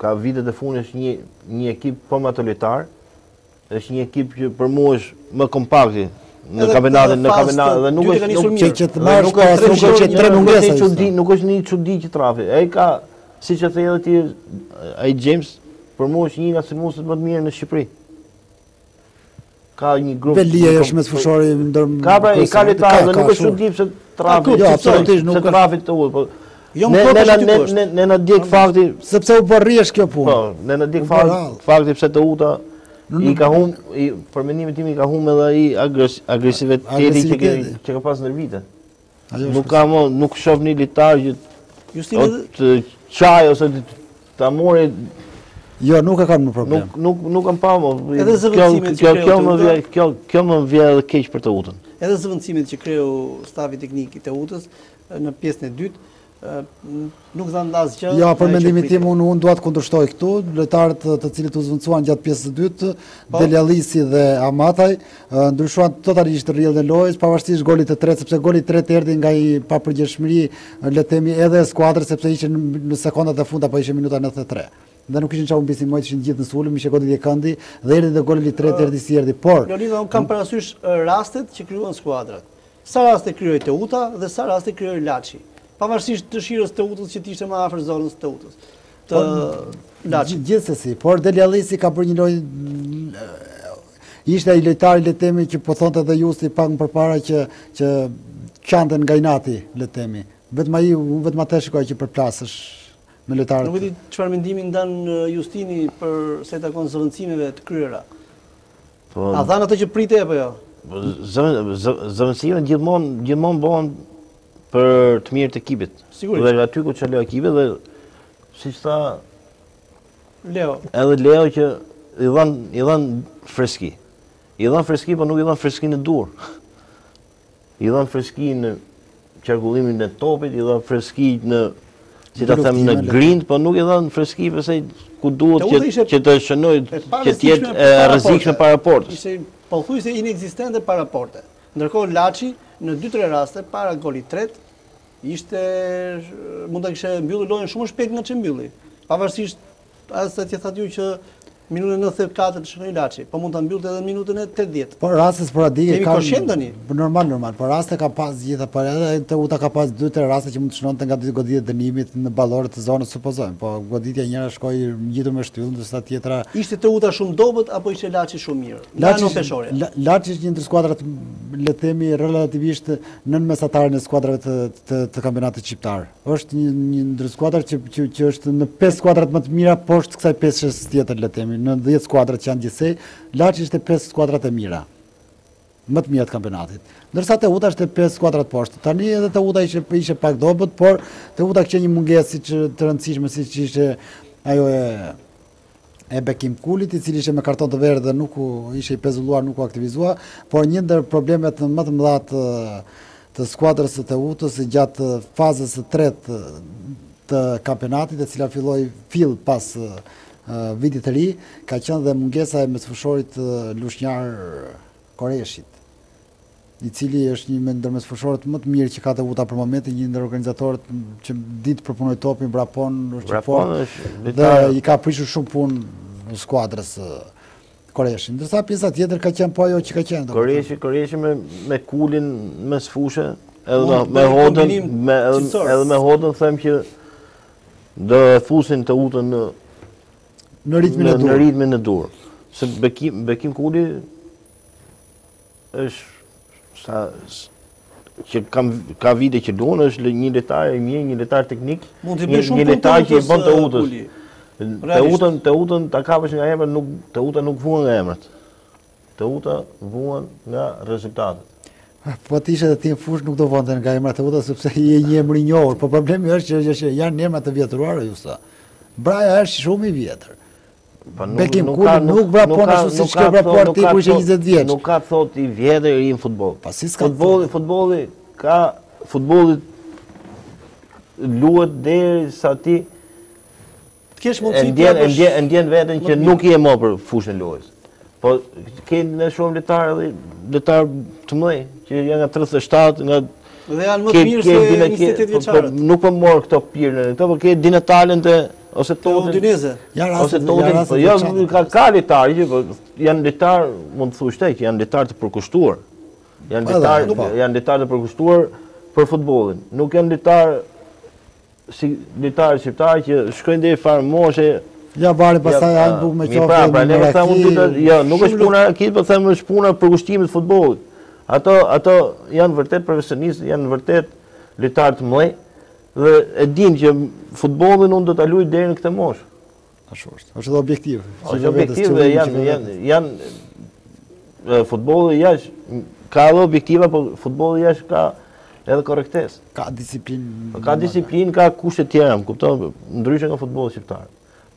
ka vitet e fundit është një një ekip pothuaj titullar. Është një ekip që për mua është më kompakti në kampionatin, në kampionatin dhe nuk është nuk që të marrë nuk është tre çështje që tre mungesa. Nuk është nuk është një çudi që të rrafi. Ai ka siç e the edhe ti ai James për mua është një nga sulmuesit më të mirë në Shqipëri. Ka një grup... Velia e është mesfushori në dërmë... Ka pra, i ka lojtarë, nuk është çudi pse të rrafi, jo, absolutisht nuk është rafit të ullë, po... Jo më kërë është të kështë. Neve na djeg fakti... Sepse u bërri është kjo punë. Po, neve na djeg fakti, fakti pse Teuta, i ka humb, i, për mendimin tim i ka humb edhe ai agresiviteti që ka pas ndër vite. Nuk ka më, nuk shof një lojtar që të qaj ose të ta mori... Jo, nuk e kam në problem. Nuk, nuk, nuk kam pa më. Edhe zëvendësimet që kreu Teutën. Kjo, kjo më vje edhe keq për Teutën. Edhe zëvendësimet që kreu stafi teknik i Teutës, në pjesën e dytë, nuk dhanë asgjë. Ja, për mendimin tim, unë unë dua të kundërshtoj këtu, lojtarët të cilët u zëvendësuan gjatë pjesës të dytë, po. Deljalisi dhe Amataj, ndryshuan totalisht rrjedhën e lojës, pavarësisht golit të tretë, sepse goli i tretë erdhi nga një papërgjegjshmëri, le të themi edhe e skuadrës, sepse ishte në sekundat e fundit, po ishte minuta nëntëdhjetë e tre dhe nuk ishin çau mbisin mojt ishin gjithë në sulm ishte goditje këndi dhe erdhi dhe goli i tretë erdhi si erdhi por Lolino unë kam parasysh rastet që krijuan skuadrat Sa raste krijoi Teuta dhe sa raste krijoi Laçi? Pavarësisht dëshirës së Teutës që të ishte më afër zonës së Teutës, të Laçit. Gjithsesi, por Deljalisi ka bërë një lojë ishte ai lojtari le të themi që po thonte edhe Justi pak më përpara që që çante nga inati, le të themi. Vetëm ai unë vetëm atë shikoja që përplasej me lojtarët. Nuk e di çfarë mendimi ndan Justini për sa i takon zëvendësimeve të kryera. Po- A dhanë atë që prite apo jo? Po, Zëvendësimet gjithmonë bëhen për të mirë të ekipit. Sigurisht. Dhe aty ku çalon ekipi dhe siç e tha... Leo. Edhe Leo që i dhanë freski. I dhanë freski, po nuk i dhanë freski në dur. I dhanë freski në qarkullimin e topit, i dhanë freski në si ta them në grintë, po nuk i dhanë freski pjesa ku duhet që, që të shënojë që të jetë e rrezikshme para portës. Ishte pothuajse inekzistente para porte. Ndërkohë Laçi në 2-3 raste para golit të tretë ishte mund ta kishte mbyllur lojën shumë më shpejt nga ç'e mbylli. Pavarësisht asaj që thatë ju që minutën e 94 të shënoi Laçi, po mund ta mbyllte edhe minutën e 80. Po raste sporadike kanë. Kemi kohën tani. Po normal normal, po raste ka pas gjitha po edhe Teuta ka pas dy tre raste që mund të shënonte nga dy goditje dënimi në ballore të zonës supozojmë, po goditja njëra shkoi ngjitur me shtyllën ndërsa tjetra Ishte Teuta shumë dobët apo ishte Laçi shumë mirë? Laçi në peshore. Laçi është një ndër skuadrat le të themi relativisht nën mesataren e skuadrave të të, të kampionatit shqiptar. Është një një ndër skuadrat që që që është në pesë skuadrat më të mira poshtë kësaj pesëshes tjetër le të themi, në 10 skuadrat që janë gjithsej, Laçi ishte pesë skuadrat e mira. Më të mira të kampionatit. Ndërsa Teuta ishte pesë skuadrat poshtë. Tani edhe Teuta ishte ishte pak dobët, por Teuta kishte një mungesë siç të rëndësishme siç ishte ajo e e Bekim Kulit, i cili ishte me karton të verdhë dhe nuk u ishte i pezulluar, nuk u aktivizua, por një ndër problemet më të mëdha të të skuadrës së Teutës gjatë fazës së tretë të kampionatit, e cila filloi fill pas vitit të ri, ka qenë dhe mungesa e mesfushorit lushnjar Koreshit. i cili është një ndër mesfushorët më të mirë që ka Teuta për momentin, një ndër organizatorët që di të përpunojë topin, vrapon, është i fortë dhe i ka prishur shumë punë skuadrës Korreshi. Ndërsa pjesa tjetër ka qenë po ajo që ka qenë. Korreshi, Korreshi me me Kulin mesfushë, edhe me Hodën, me edhe me Hodën them që do e fusin Teutën në në ritmin e duhur. Në ritmin e duhur. Se Bekim Bekim Kuli Është sa që kam ka vite që luan është një lojtar i mirë, një lojtar teknik. Mund të bëjë shumë punë Teutës. Bën Teutës. Teutën, Teutën ta kapësh nga emrat, nuk Teuta nuk vuan nga emrat. Teuta vuan nga rezultatet. Po të ishe ti në fushë nuk do vuante nga emrat Teuta sepse je një emër i njohur, po problemi është që është janë emra të vjetruara Justi. Brahja është shumë i vjetër. Po, Bekim Kuli nuk vrapon ashtu siç ka vrapuar ti kur ishe 20 vjeç. Nuk ka thotë i vjetëri në futbol. Pa po, si s'ka futbolli, futbolli ka futbolli luhet derisa ti e ndjen veten që nuk je më për fushën e lojës. Po, kemi ne shumë lojtarë dhe lojtarë të mëdhenj, që janë nga 37, nga... Dhe janë më të mirë se 28 po, po, vjeçarët. Nuk po morë këto pirë në këto, po kemi dina talent e... Ose të të dineze. Ose të të të Jo, ka lojtarë, që po, janë lojtarë, mund të thuash që janë lojtarë të përkushtuar. Janë lojtarë të përkushtuar për futbollin. Nuk janë lojtarë Si lojtarë shqiptarë që shkojnë deri farë moshe... Ja bari pastaj ja, hanë bukë me qofte pra, pra, në rakit... Mund të, ja, nuk është puna e rakisë, po them është puna përkushtimit futbollit. Ato, ato janë vërtet profesionistë, janë vërtet lojtarë të mëdhenj dhe e dinë që futbollin unë do ta luaj deri në këtë moshë. Ashtu është. Është edhe objektiv. Është objektiv dhe janë janë janë futbolli jashtë ka edhe objektiva, por futbolli jashtë ka edhe korrektesë. Ka disiplinë. Ka disiplinë, ka kushte të tjera, më kupton? Ndryshe nga futbolli shqiptar.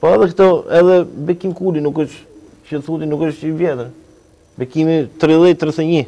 Po edhe këto, edhe Bekim Kuli nuk është që thotë nuk është i vjetër. Bekimi 30 31.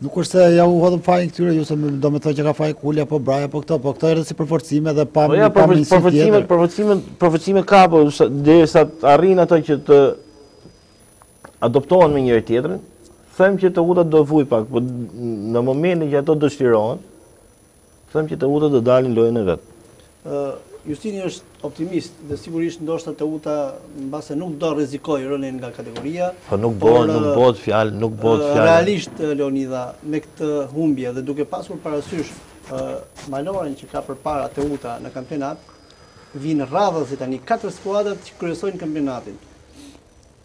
Nuk është se ja u hodhëm fajin këtyre, ju se domethënë që ka fajin Kulja, po Brahja, po këto, po këto edhe si përforcime dhe pa po më pa mësi tjetër. Përforcime, përforcime ka, po derisa arrijnë ato që të adaptohen me njëri-tjetrin, them që Teuta do vuajë pak, po në momentin që ato do shtrohen, them që Teuta do dali në lojën e vet. Ë Justini është optimist dhe sigurisht ndoshta Teuta mbase nuk do rrezikojë rënien nga kategoria. Po nuk bëhet, nuk bëhet fjalë, nuk bëhet fjalë. Realisht Leonidha me këtë humbje dhe duke pasur parasysh maloren që ka përpara Teuta në kampionat, vijnë radhazi tani katër skuadrat që kryesojnë kampionatin.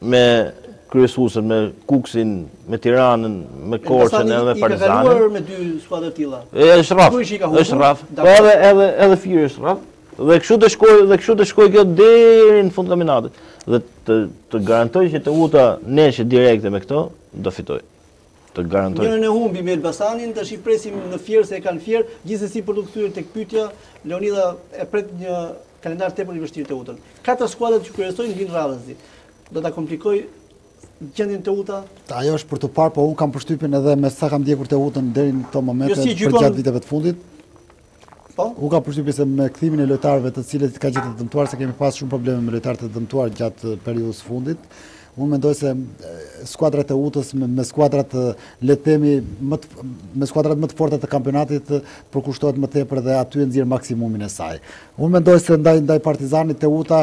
me kryesuesen, me Kukësin, me Tiranën, me Korçën edhe me Partizanin. I ka kaluar me dy skuadra të tilla. Është rraf. Është rraf. Po edhe edhe edhe Fieri është rraf. Dhe kështu do shkojë dhe kështu do shkojë kjo deri në fund kampionatit. Dhe të të garantoj që Teuta ndeshje direkte me këto, do fitojë. Të garantoj. Njërën e humbi me Elbasanin, tash i presim në Fier se e kanë Fier, gjithsesi për t'u kthyer tek pyetja, Leonidha e pret një kalendar tepër i vështirë Teutën. Katër skuadrat që kryesojnë vijnë radhazi. Do ta komplikojë gjendjen Teuta? Ajo është për t'u parë, po unë kam përshtypjen edhe me sa kam ndjekur Teutën deri në këto momente jo, si gjykon... përgjatë viteve të fundit. Po, unë kam përshtypje se me kthimin e lojtarëve të cilët i ka gjetur të dëmtuar se kemi pas shumë probleme me lojtarët e dëmtuar gjatë periudhës së fundit. Unë mendoj se skuadra e Teutës me, me skuadrat le të themi më të, me skuadrat më të forta të kampionatit përkushtohet më tepër dhe aty e nxjerr maksimumin e saj. Unë mendoj se ndaj ndaj Partizanit Teuta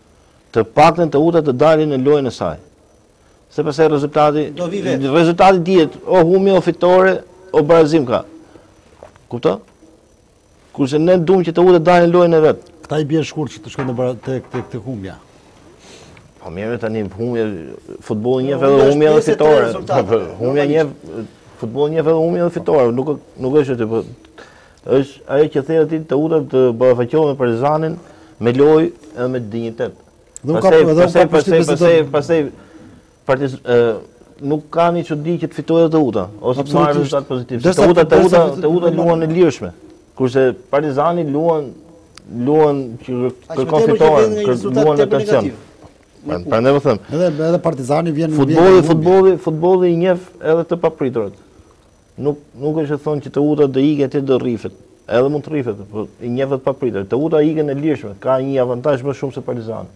Të paktën Teuta të dali në lojën e saj. Se përse rezultati... Do vi vetë. Rezultati dihet, o humje, o fitore, o barazim ka. Kupto? Kurse ne dumë që Teuta të dali në lojën e vet. Këta i bien shkurt që të shkojnë te, te, te, te humja. Po mirë tani humje futbolli njef vetë humje dhe fitore. Po, po, humje njef futbolli njef vetë humje dhe fitore, nuk nuk është aty po Është ajo që the ti Teuta të ballafaqohet me Partizanin me lojë edhe me dignitet. Nuk ka përdo, nuk ka përdo, nuk ka përdo, nuk ka nuk ka ndonjë çudi që të fitojë dhe Teuta, ose të marrë rezultat pozitiv. Teuta, Teuta, Teuta luan e lirshme, kurse Partizani luan, luan që kërkon fitore, luan në tension. Pra ne më thëmë. Edhe Partizani vjen në vjen në futbolli, futbolli, futbolli i njef edhe të papriturat. Nuk, nuk është e thonë që Teuta do ikë të rrifet. Edhe mund të rrifet, po i njef të papriturat. Teuta ikën e lirshme, ka një avantazh më shumë se Partizani.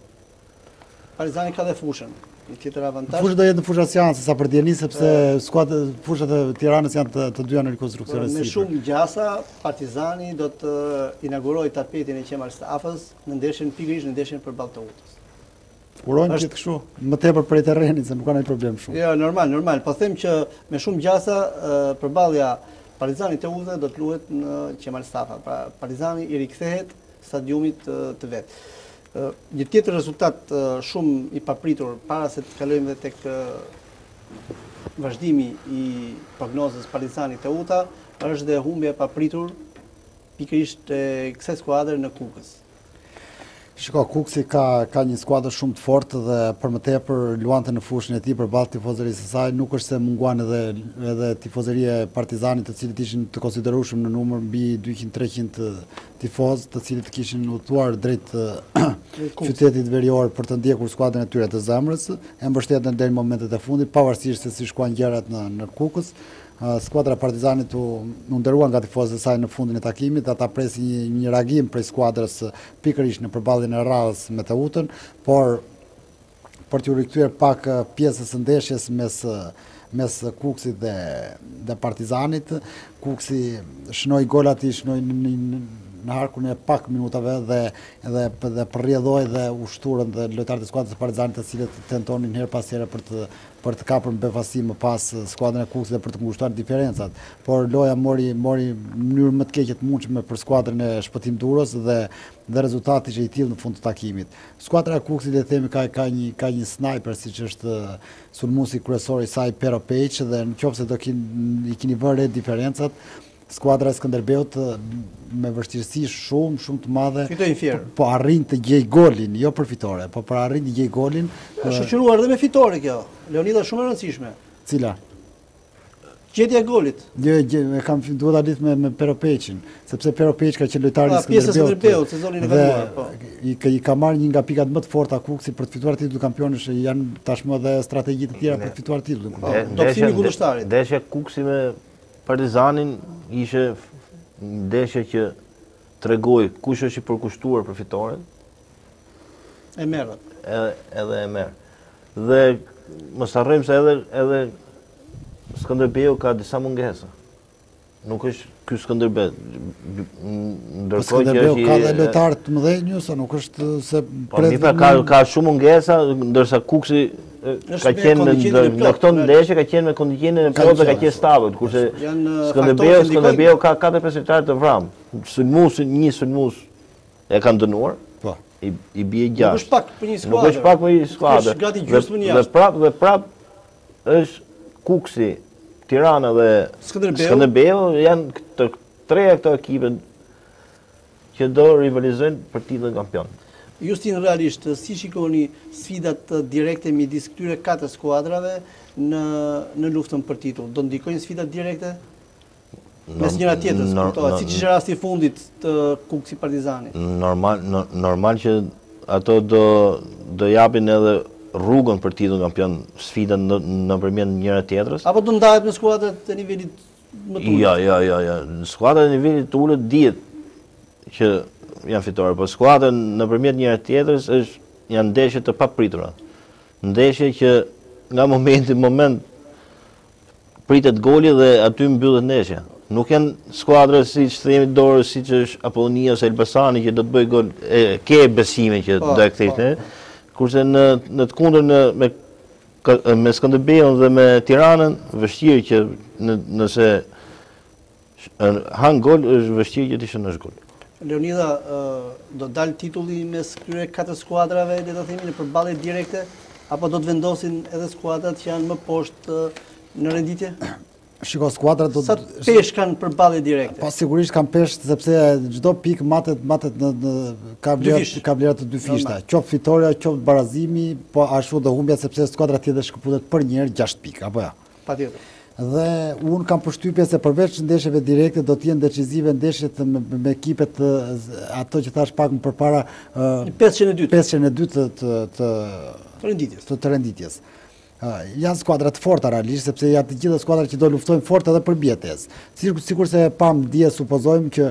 Partizani ka dhe fushën. Një tjetër avantazh. Fusha do jetë në fushë asnjanëse, sa për dijeni, sepse skuat fushat e Tiranës janë të, të dyja në rekonstruksion e sipër. Me shumë gjasa, Partizani do të inaugurojë tapetin e Qemal Stafës në ndeshjen pikërisht në ndeshjen përballë Teutës. Urojmë të jetë kështu. Më tepër prej terrenit se nuk ka ndonjë problem shumë. Jo, normal, normal. Po them që me shumë gjasa përballja Partizani Teuta do të luhet në Qemal Stafa. Pra Partizani i rikthehet stadiumit të vet. Një tjetër rezultat shumë i papritur para se të kalojmë dhe tek vazhdimi i prognozës Partizani Teuta është dhe humbja e papritur pikërisht e kësaj skuadre në Kukës. Shiko, Kukësi ka, ka një skuadër shumë të fortë dhe për më tepër luante në fushën e tij përballë tifozerisë së saj, nuk është se munguan edhe edhe tifozeria e Partizanit, të cilët ishin të konsiderueshëm në numër mbi 200-300 tifozë, të cilët kishin udhëtuar drejt qytetit verior për të ndjekur skuadrën e tyre të zemrës, e mbështetën deri në momentet e fundit, pavarësisht se si shkuan gjërat në në Kukës. Skuadra e Partizanit u nderua nga tifozët e saj në fundin e takimit ata presin një, një reagim prej skuadrës pikërisht në përballjen e radhës me Teutën, por për t'ju rikthyer pak pjesës së ndeshjes mes mes Kukësit dhe, dhe Partizanit. Kukësi shënoi golat i shënoi në, në, në harkun e pak minutave dhe dhe dhe përrjedhoi dhe u shturën dhe lojtarët e skuadrës së Partizanit të cilët tentonin herë pas here për të për të kapur në befasi më pas skuadrën e Kukësit dhe për të ngushtuar diferencat, por loja mori mori mënyrë më të keqe të mundshme për skuadrën e Shpëtim Duros dhe dhe rezultati ishte i tillë në fund të takimit. Skuadra e Kukësit le të themi ka ka një ka një snajper siç është sulmuesi kryesor i saj Pero Pejiç dhe në qoftë se do i kini vënë re diferencat Skuadra e Skënderbeut me vështirësi shumë, shumë të madhe. Fitoi në Fier. Po, po arrin të gjej golin, jo për fitore, po për arrin të gjej golin. Shoqëruar dhe me fitore kjo, Leonida shumë e rëndësishme. Cila? Gjetja e golit. Jo, e kam duhet a ditë me Pero Pejiçin, sepse Pero Pejiç ka qenë lojtar i Skënderbeut. Pjesë e Skënderbeut, sezonin e kaluar, po. I ka marrë një nga pikat më të forta Kukësi për të fituar titullin kampion, janë tashmë dhe strategjitë të tjera për të fituar titullin. Dobësimi i kundërshtarit. Ndeshja Kukësi me Partizani ishte ndeshja që tregoi kush është i përkushtuar për fitoren. E merr. Edhe edhe e merr. Dhe mos harrojmë se edhe edhe Skënderbeu ka disa mungesa. Nuk është ky Skënderbeu. Ndërkohë që Skënderbeu ka dhe lojtarë të mëdhenj, sa nuk është se po, pret. Po ka ka shumë mungesa, ndërsa Kuksi ka qenë në në këto ndeshje ka qenë me kontingentin e plotë dhe ka qenë stabël, kurse Skënderbeu, Skënderbeu ka 4-5 lojtarë të vramë. Sulmusin, një sulmus e kanë dënuar. Po. I i bie gjashtë. Nuk është pak për një skuadër. Nuk është pak për një skuadër. Është gati gjysma jashtë. Dhe prap dhe prap është Kuksi, Tirana dhe Skënderbeu. Skënderbeu janë të treja këto ekipe Që do rivalizojnë për titullin kampion. Justin realisht si i shikoni sfidat direkte midis këtyre katër skuadrave në në luftën për titull? Do ndikojnë sfidat direkte? Mes njëra tjetrës, kuptohet, siç ishte rasti i fundit te Kukësi-Partizani. Normal normal që ato do do japin edhe rrugën për titullin kampion sfidat nëpërmjet njëra tjetrës. Apo do ndahet me skuadrat e nivelit më të ulët. Jo, jo, jo, jo. Me skuadrat e nivelit të ulët dihet që janë fitore, por skuadrat nëpërmjet njëra tjetërës është janë ndeshje të papritura. Ndeshje që nga momenti në moment pritet goli dhe aty mbyllet ndeshja. Nuk janë skuadra si që themi dorë, si që është Apollonia ose Elbasani që do të bëjë gol, e, ke besimin që po, do e kthejnë, po. kurse në, në të kundër në, me Me Skënderbeun dhe me Tiranën vështirë që nëse han gol është vështirë që t'i shënosh gol. Leonida, do të dalë titulli mes këtyre katër skuadrave, le ta themi në përballje direkte apo do të vendosin edhe skuadrat që janë më poshtë në renditje? Shiko, skuadra do të... Sa peshë kanë përballjet direkte? Po, sigurisht kanë peshë, sepse çdo pikë matet, matet në... Ka vlera të dyfishta. Qoftë fitorja, qoftë barazimi, po ashtu dhe humbja, sepse skuadra tjetër shkëputet përnjëherë gjashtë pikë, apo ja? Jo? Patjetër. Dhe unë kam përshtypjen se përveç ndeshjeve direkte do t'jenë decizive ndeshjet me ekipet ato që thashë pak më përpara... Pesëshes së dytë. Pesëshes së dytë të renditjes. Të renditjes. Janë skuadra të forta realisht, sepse janë të gjitha skuadra që do luftojnë fort edhe për mbijetesë. Sikurse pamë dje, supozojmë që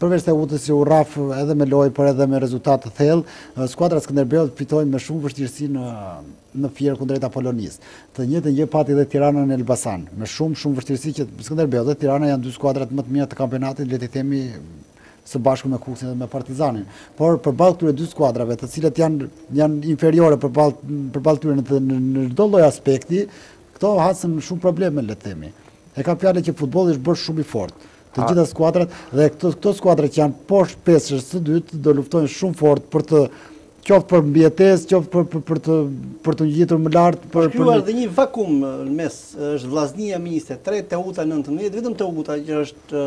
përveç Teutës që u rrah edhe me lojë, por edhe me rezultat të thellë, skuadra e Skënderbeut fitoi me shumë vështirësi në Fier kundrejt Apollonisë. Të njëjtën gjë pati dhe Tirana në Elbasan, me shumë shumë vështirësi që Skënderbeu dhe Tirana janë dy skuadrat më të mira të kampionatit, le të themi së bashku me Kukësin dhe me Partizanin. Por përballë këtyre dy skuadrave, të cilat janë janë inferiore përballë përballë tyre në në çdo lloj aspekti, këto hasën shumë probleme, le të themi. E ka fjalën që futbolli është bërë shumë i fortë. Të gjitha skuadrat dhe këto këto skuadra që janë poshtë pesëshes së dytë do luftojnë shumë fort për të qoftë për mbijetesë, qoftë për për për të për të ngjitur më lart, por është krijuar dhe një vakum në mes, është Vllaznia me 23, Teuta 19, vetëm Teuta që është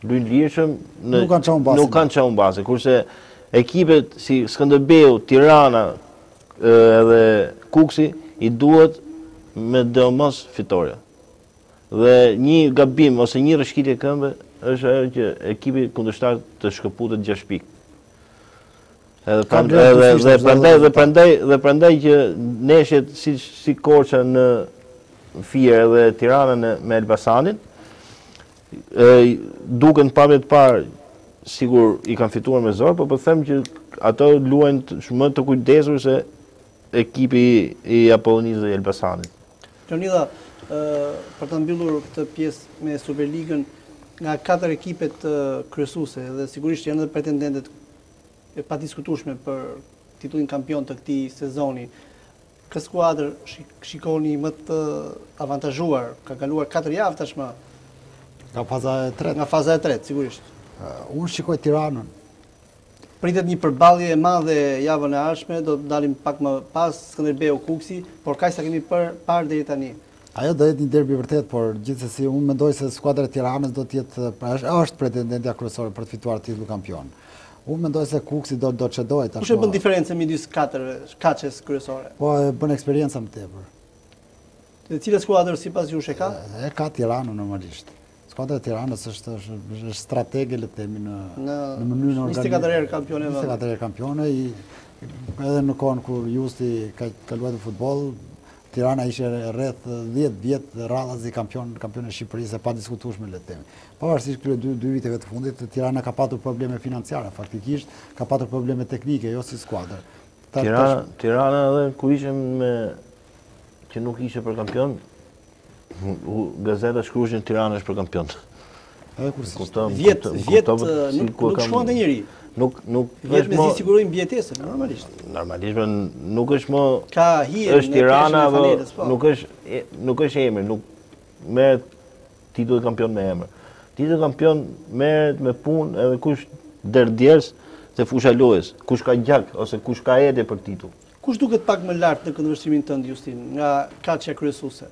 Luajnë lirshëm, nuk kanë ça humbasin. Nuk kanë ça humbasin, kurse ekipet si Skënderbeu, Tirana edhe Kukësi i duhet medoemos fitorja. Dhe një gabim ose një rrëshqitje këmbe është ajo që ekipi kundërshtar të shkëputet 6 pikë. Edhe prandaj edhe dhe prandaj dhe prandaj dhe prandaj që ndeshjet si si Korça në Fier edhe Tirana në me Elbasanin Duken pamje të parë sikur i kanë fituar me zor, por po them që ato luajnë më të kujdesur se ekipi i Apollonisë dhe Elbasanit. Leonida, për ta mbyllur këtë pjesë me Superligën, nga katër ekipet kryesuese dhe sigurisht janë edhe pretendentet e padiskutueshme për titullin kampion të këtij sezoni, Kë skuadër shikoni më të avantazhuar, kanë kaluar katër javë tashmë. Nga faza e tretë. Nga faza e tretë, sigurisht. Unë shikoj Tiranën. Pritet një përballje e madhe javën e ardhshme, do të dalim pak më pas Skënderbeu Kukësi, por aq sa kemi parë deri tani. Ajo do jetë një derbi i vërtetë, por gjithsesi unë mendoj se skuadra e Tiranës do të jetë, pra është, është pretendentja kryesore për të fituar titullin kampion. Unë mendoj se Kukësi do do cedojë tashmë. Kush e bën diferencën midis katërshes kryesore? Po e bën eksperjenca më tepër. Dhe cila skuadër sipas jush e ka? E ka Tirana normalisht. Skuadra e Tiranës është stratege, le të themi, në mënyrën organizative. 24 herë kampione. 24 herë kampione. Edhe në kohën kur Justi ka kaluar në futboll, Tirana ishte rreth 10 vjet radhazi kampion, kampion e Shqipërisë e padiskutueshme le të themi. Pavarësisht këtyre dy dy viteve të fundit, Tirana ka patur probleme financiare faktikisht, ka patur probleme teknike, jo si skuadër. Tirana, Tirana edhe kur ishim ne që nuk ishte për kampion, Gazetat shkrujshin Tirana është për kampion. Edhe kur si vjet vjet nuk nuk shkon te njëri. Nuk nuk vjet me sigurojmë bijetesën normalisht. Normalisht po, nuk është më kjo hije është Tirana apo po. nuk është nuk është emri, nuk merret titull kampion me emër. Titull kampion merret me punë edhe kush derdh djersë te fusha e lojës, kush ka gjak ose kush ka etje për titull. Kush duket pak më lart në këndvështrimin tënd Justin, nga katërshja kryesuese?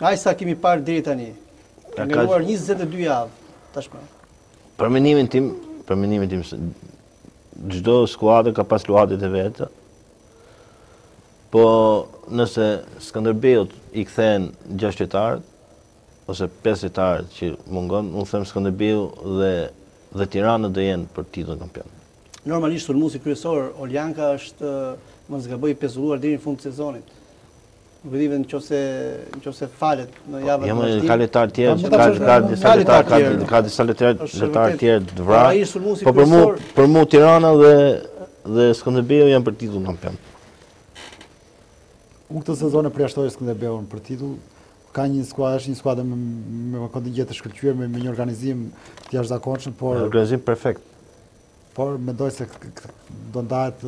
Aq sa kemi parë deri tani. Kanë kaluar 22 javë tashmë. Për mendimin tim, për mendimin tim çdo skuadër ka pas luhatjet e veta. Po nëse Skënderbeut i kthehen 6 lojtarët ose 5 lojtarët që mungojnë, unë them Skënderbeu dhe dhe Tirana do jenë për titullin kampion. Normalisht sulmuesi kryesor Olajinka është mos të gaboj i pezulluar deri në fund të sezonit. Nuk e di vetë nëse nëse falet në po, javën në vazhdim. Janë ka lojtarë të tjerë, ka lojtarë të disa lojtarë, ka ka disa lojtarë të tjerë të po, vrarë. Po për mua, për mua Tirana dhe dhe Skënderbeu janë për titull kampion. Unë këtë sezon e përjashtoj Skënderbeun për titull, ka një skuadër, është një skuadër me me kontingjent të shkëlqyer me me një organizim të jashtëzakonshëm, por organizim perfekt. Por mendoj se do ndahet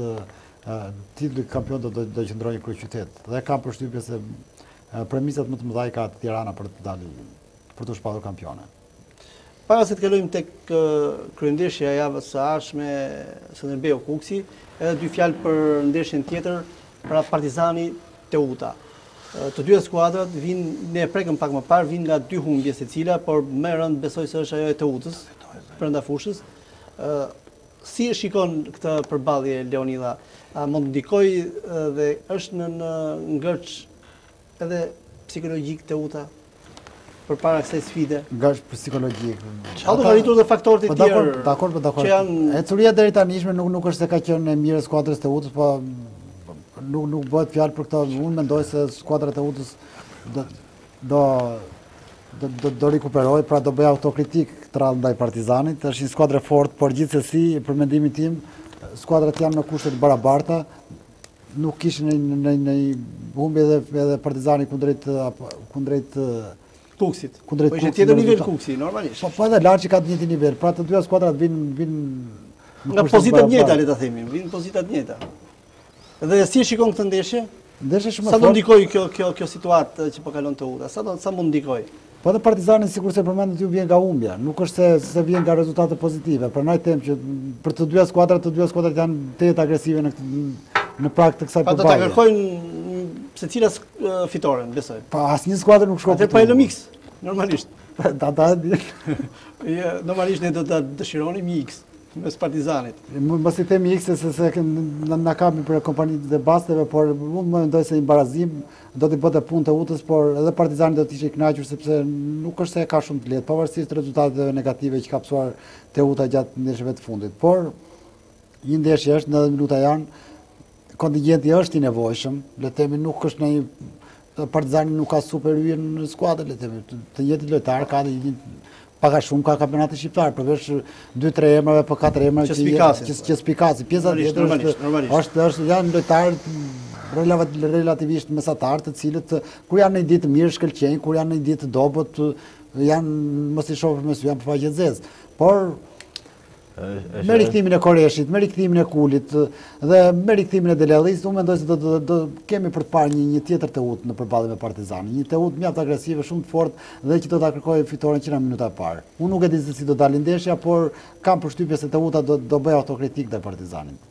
titulli kampion do të qëndrojë në kryeqytet. Dhe kam përshtypje se premisat më të mëdha i ka Tirana për të dalë për t'u shpallur kampione. Para se të kalojmë tek kryendeshja e javës së ardhshme Skënderbeu Kukësi, edhe dy fjalë për ndeshjen tjetër pra Partizani Teuta. Të dyja skuadrat vijnë, ne e prekëm pak më parë, vijnë nga dy humbje secila, por më e rëndë besoj se është ajo e Teutës brenda fushës. Ë si e shikon këtë përballje Leonidha? A mund të ndikojë dhe është në në ngërç edhe psikologjik Teuta? përpara kësaj sfide. Ngërç psikologjik. Ka të arritur dhe faktorë të, po, tjerë? Dakord, dakord, po, dakord. Ecuria e deritanishme nuk nuk është se ka qenë e mirë e skuadrës Teutës, po nuk nuk bëhet fjalë për këtë. Unë mendoj se skuadra e Teutës do do do do do rikuperojë, pra do bëjë autokritikë të radhës ndaj Partizanit, është një skuadër e fortë, por gjithsesi, për mendimin tim, skuadrat janë në kushte të barabarta, Nuk ishte ndonjë humbje edhe Partizani kundrejt kundrejt Kukësit. Po ishte tjetër nivel Kukësi, normalisht. Po, po edhe Laçi ka të njëjtin nivel. Pra të dyja skuadrat vijnë vijnë nga pozita të njëjta, le ta themi, vijnë pozita të njëjta. Dhe si e shikon këtë ndeshje? Ndeshje shumë e fortë. Sa do ndikojë kjo kjo kjo situatë që po kalon Teuta? Sa do sa mund ndikojë? Po edhe Partizani sikurse përmendët ju vjen nga humbja, nuk është se se vjen nga rezultate pozitive, prandaj them që për të dyja skuadrat, të dyja skuadrat janë tejet agresive në në prag të kësaj përballje. Pra do të kërkojnë secila fitoren, besoj. Po asnjë skuadër nuk shkon. Atje për një X, normalisht. Da, da, di. Normalisht ne do të dëshironim një X, mes Partizanit. Mos i themi X, se se na na kapin për kompanitë e basteve, por unë mendoj se një barazim, Do t'i bëte punë Teutës, por edhe Partizani do të ishte i kënaqur sepse nuk është se e ka shumë të lehtë, pavarësisht rezultateve negative që ka pësuar Teuta gjatë ndeshjeve të fundit. Por një ndeshje është, nëntëdhjetë minuta janë, kontingjenti është i nevojshëm, le të themi nuk është ndonjë Partizani nuk ka super yje në skuadër, le të themi, të njëjtit lojtarë ka dhe një Pak a shumë ka kampionati shqiptar, përveç dy tre emrave apo katër emra që spikasin. Që spikasin. Pjesa tjetër është është është janë lojtarë relativisht mesatar, të cilët kur janë në një ditë të mirë shkëlqejnë, kur janë në një ditë të dobët janë mos i shohësh me sy janë për faqe të zezë. Por Me rikthimin e Koreshit, me rikthimin e Kulit dhe me rikthimin e Delelisë, unë mendoj se do të do kemi për të parë një një tjetër Teutë në përballje me Partizanin, një Teutë mjaft agresive, shumë të fortë dhe që do ta kërkojë fitoren që në minutën e parë. Unë nuk e di se si do dalë ndeshja, por kam përshtypjen se Teuta do do bëjë autokritikë ndaj Partizanit.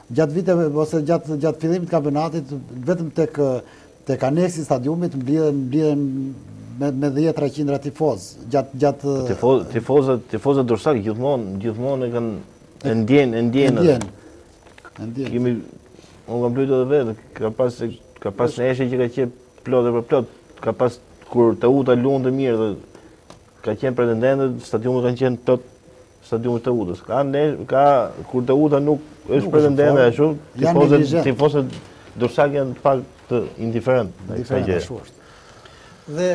Gjatë viteve ose gjatë gjatë fillimit të kampionatit, vetëm tek tek aneksi i stadiumit mblidhen mblidhen me me dhjetra qindra tifozë gjatë gjatë po tifozë tifozët tifozët durrsakë gjithmonë gjithmonë e kanë e ndjen e ndjen e ndjen e ndjen kemi unë kam luajtur edhe vetë ka pas ka pas ndeshje që ka qenë plot e për plot ka pas kur Teuta luante mirë dhe ka qenë pretendente stadiumet kanë qenë plot Stadiumi i Teutës. Ka ne ka kur Teuta nuk është pretendente ashtu, tifozët tifozët durrsakë janë pak të indiferentë ndaj kësaj gjë. Dhe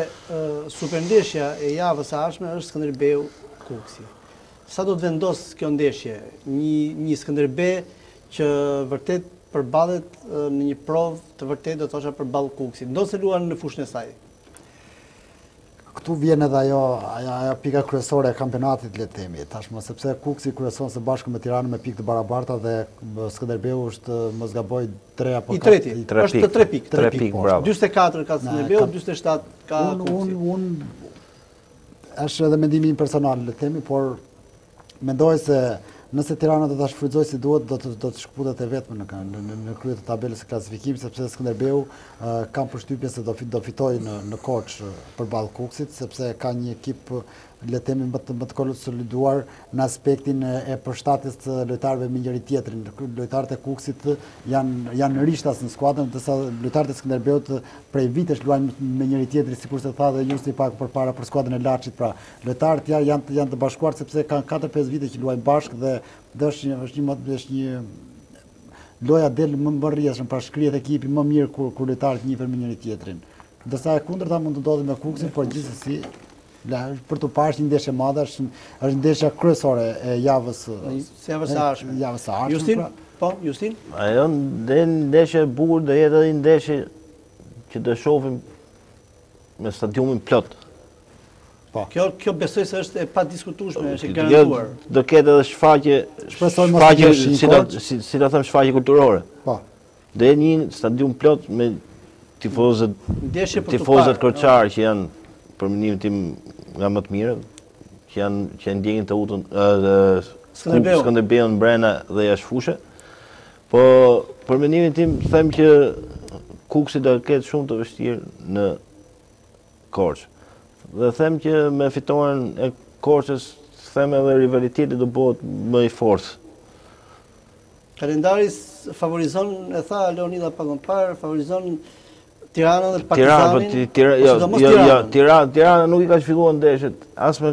superndeshja e javës së ardhshme është Skënderbeu Kukësi. Sa do të vendosë kjo ndeshje? Një një Skënderbe që vërtet përballet me një provë të vërtetë do thosha përballë Kukësit. Ndonëse luan në fushën e saj. Këtu vjen edhe ajo, ajo, ajo pika kryesore e kampionatit, le të themi, tashmë, sepse Kukësi kryeson së bashku me Tiranën me pikë të barabarta dhe Skënderbeu është, mos gaboj, tre apo I treti, i, tre është të tre pikë. Tre pikë, po. bravo. 44 ka Skënderbeu, 47 ka Kukësi. Unë, unë, është dhe mendimi im personal, le të themi, por Mendoj se nëse Tirana do ta shfrytëzojë si duhet, do të do të shkëputet e vetme në në, në, në krye të tabelës së klasifikimit, sepse Skënderbeu kam përshtypjen se do fit, do fitojë në në Korçë përballë Kukësit, sepse ka një ekip le të themi më të më të konsoliduar në aspektin e përshtatjes të lojtarëve me njëri tjetrin. Lojtarët e Kukësit janë janë rishtas në skuadër, ndërsa lojtarët e Skënderbeut prej vitesh luajnë me njëri tjetrin, sikurse tha dhe Justi pak përpara për skuadrën e Laçit, pra Lojtarët ja janë të janë të bashkuar sepse kanë katër pesë vite që luajnë bashkë dhe dhe është një është një është një loja del më më rrjedhshëm, pra shkrihet ekipi më mirë kur kur lojtarët njihen me njëri tjetrin. Ndërsa e kundërta mund të ndodhë me Kukësin, por gjithsesi lë për të parë një ndeshje e madhe është është ndeshja kryesore e javës së javës së ardhshme. Javës së ardhshme. Justin, pra. po, Justin. Ajo ndeshje e bukur do jetë edhe ndeshje që do shohim me stadiumin plot. Po. Kjo kjo besoj se është e padiskutueshme, është e garantuar. Do ketë edhe shfaqje, shfaqje si ta si ta them shfaqje kulturore. Po. Do jetë një stadium plot me tifozët, tifozët korçarë që janë për mendimin tim nga më të mirët, që janë që e ndjekin Teutën, ë Skënderbeun Skënderbeun brenda dhe jashtë fushës. Po, për mendimin tim, them që Kukësi do ta ketë shumë të vështirë në Korçë. Dhe them që me fitoren e Korçës, them edhe rivaliteti do bëhet më i fortë. Kalendari favorizon, e tha Leonida pak më parë, favorizon Tiranën dhe Partizanin. Tirana, po, jo, jo, jo, Tirana, Tirana nuk i ka zhvilluar ndeshjet, as me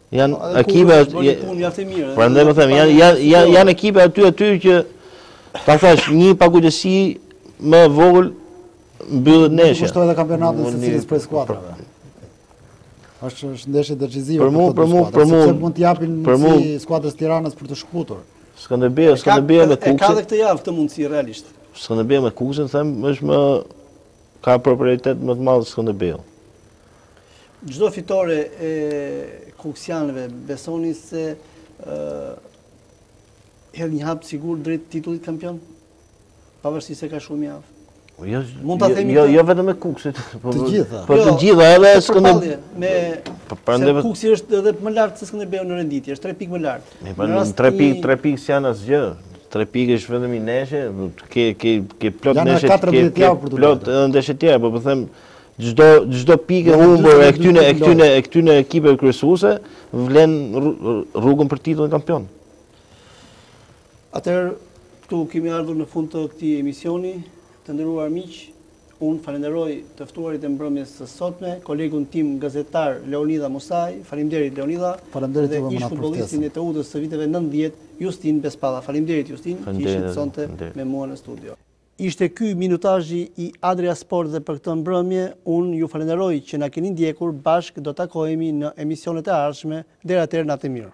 Janë ekipe prandaj më them janë janë janë ekipe aty aty që ta thashë një pakujdesi më e vogël mbyllet ndeshja. I kushton edhe kampionatin secilës prej skuadrave. Është është ndeshje deçizive për mua për mua për mua mund të japin mundësi skuadrës Tiranës për t'u shkëputur. Skënderbeu, Skënderbeu me Kukësin. Ka edhe këtë javë këtë mundësi realisht. Skënderbeu me Kukësin them është më ka probabilitet më të madh Skënderbeu. Çdo fitore e kuksianëve besoni se hedh një hap të sigurt drejt titullit kampion? Pavarësisht se ka shumë javë. Jo, mund ta jo, themi jo, jo vetëm me Kukësin, po të gjitha. Po të jo, gjitha edhe Skënderbeu. Me po, prandaj Kukësi është edhe më lart se Skënderbeu në renditje, është 3 pikë më lart. Ne po 3 pikë, 3 pikë janë asgjë. 3 pikë është vetëm i neshje, ke ke ke plot neshje, ke plot edhe ndeshje tjera, po po them Çdo çdo pikë e humbur e këtyne e këtyne e këtyne ekipeve kryesuese vlen rrugën për titullin kampion. Atëherë këtu kemi ardhur në fund të këtij emisioni. Të nderuar miq, un falenderoj të ftuarit e mbrëmjes së sotme, kolegun tim gazetar Leonidha Musaj, faleminderit Leonidha. Faleminderit edhe unë për ftesën. Dhe ish-futbolistin e Teutës së viteve 90, Justin Bespalla. Faleminderit Justin që ishit sonte me mua në studio. Ishte ky minutazhi i Adria Sport dhe për këtë mbrëmje unë ju falenderoj që na keni ndjekur, bashkë do takohemi në emisionet e ardhshme, deri atëherë natë të mirë.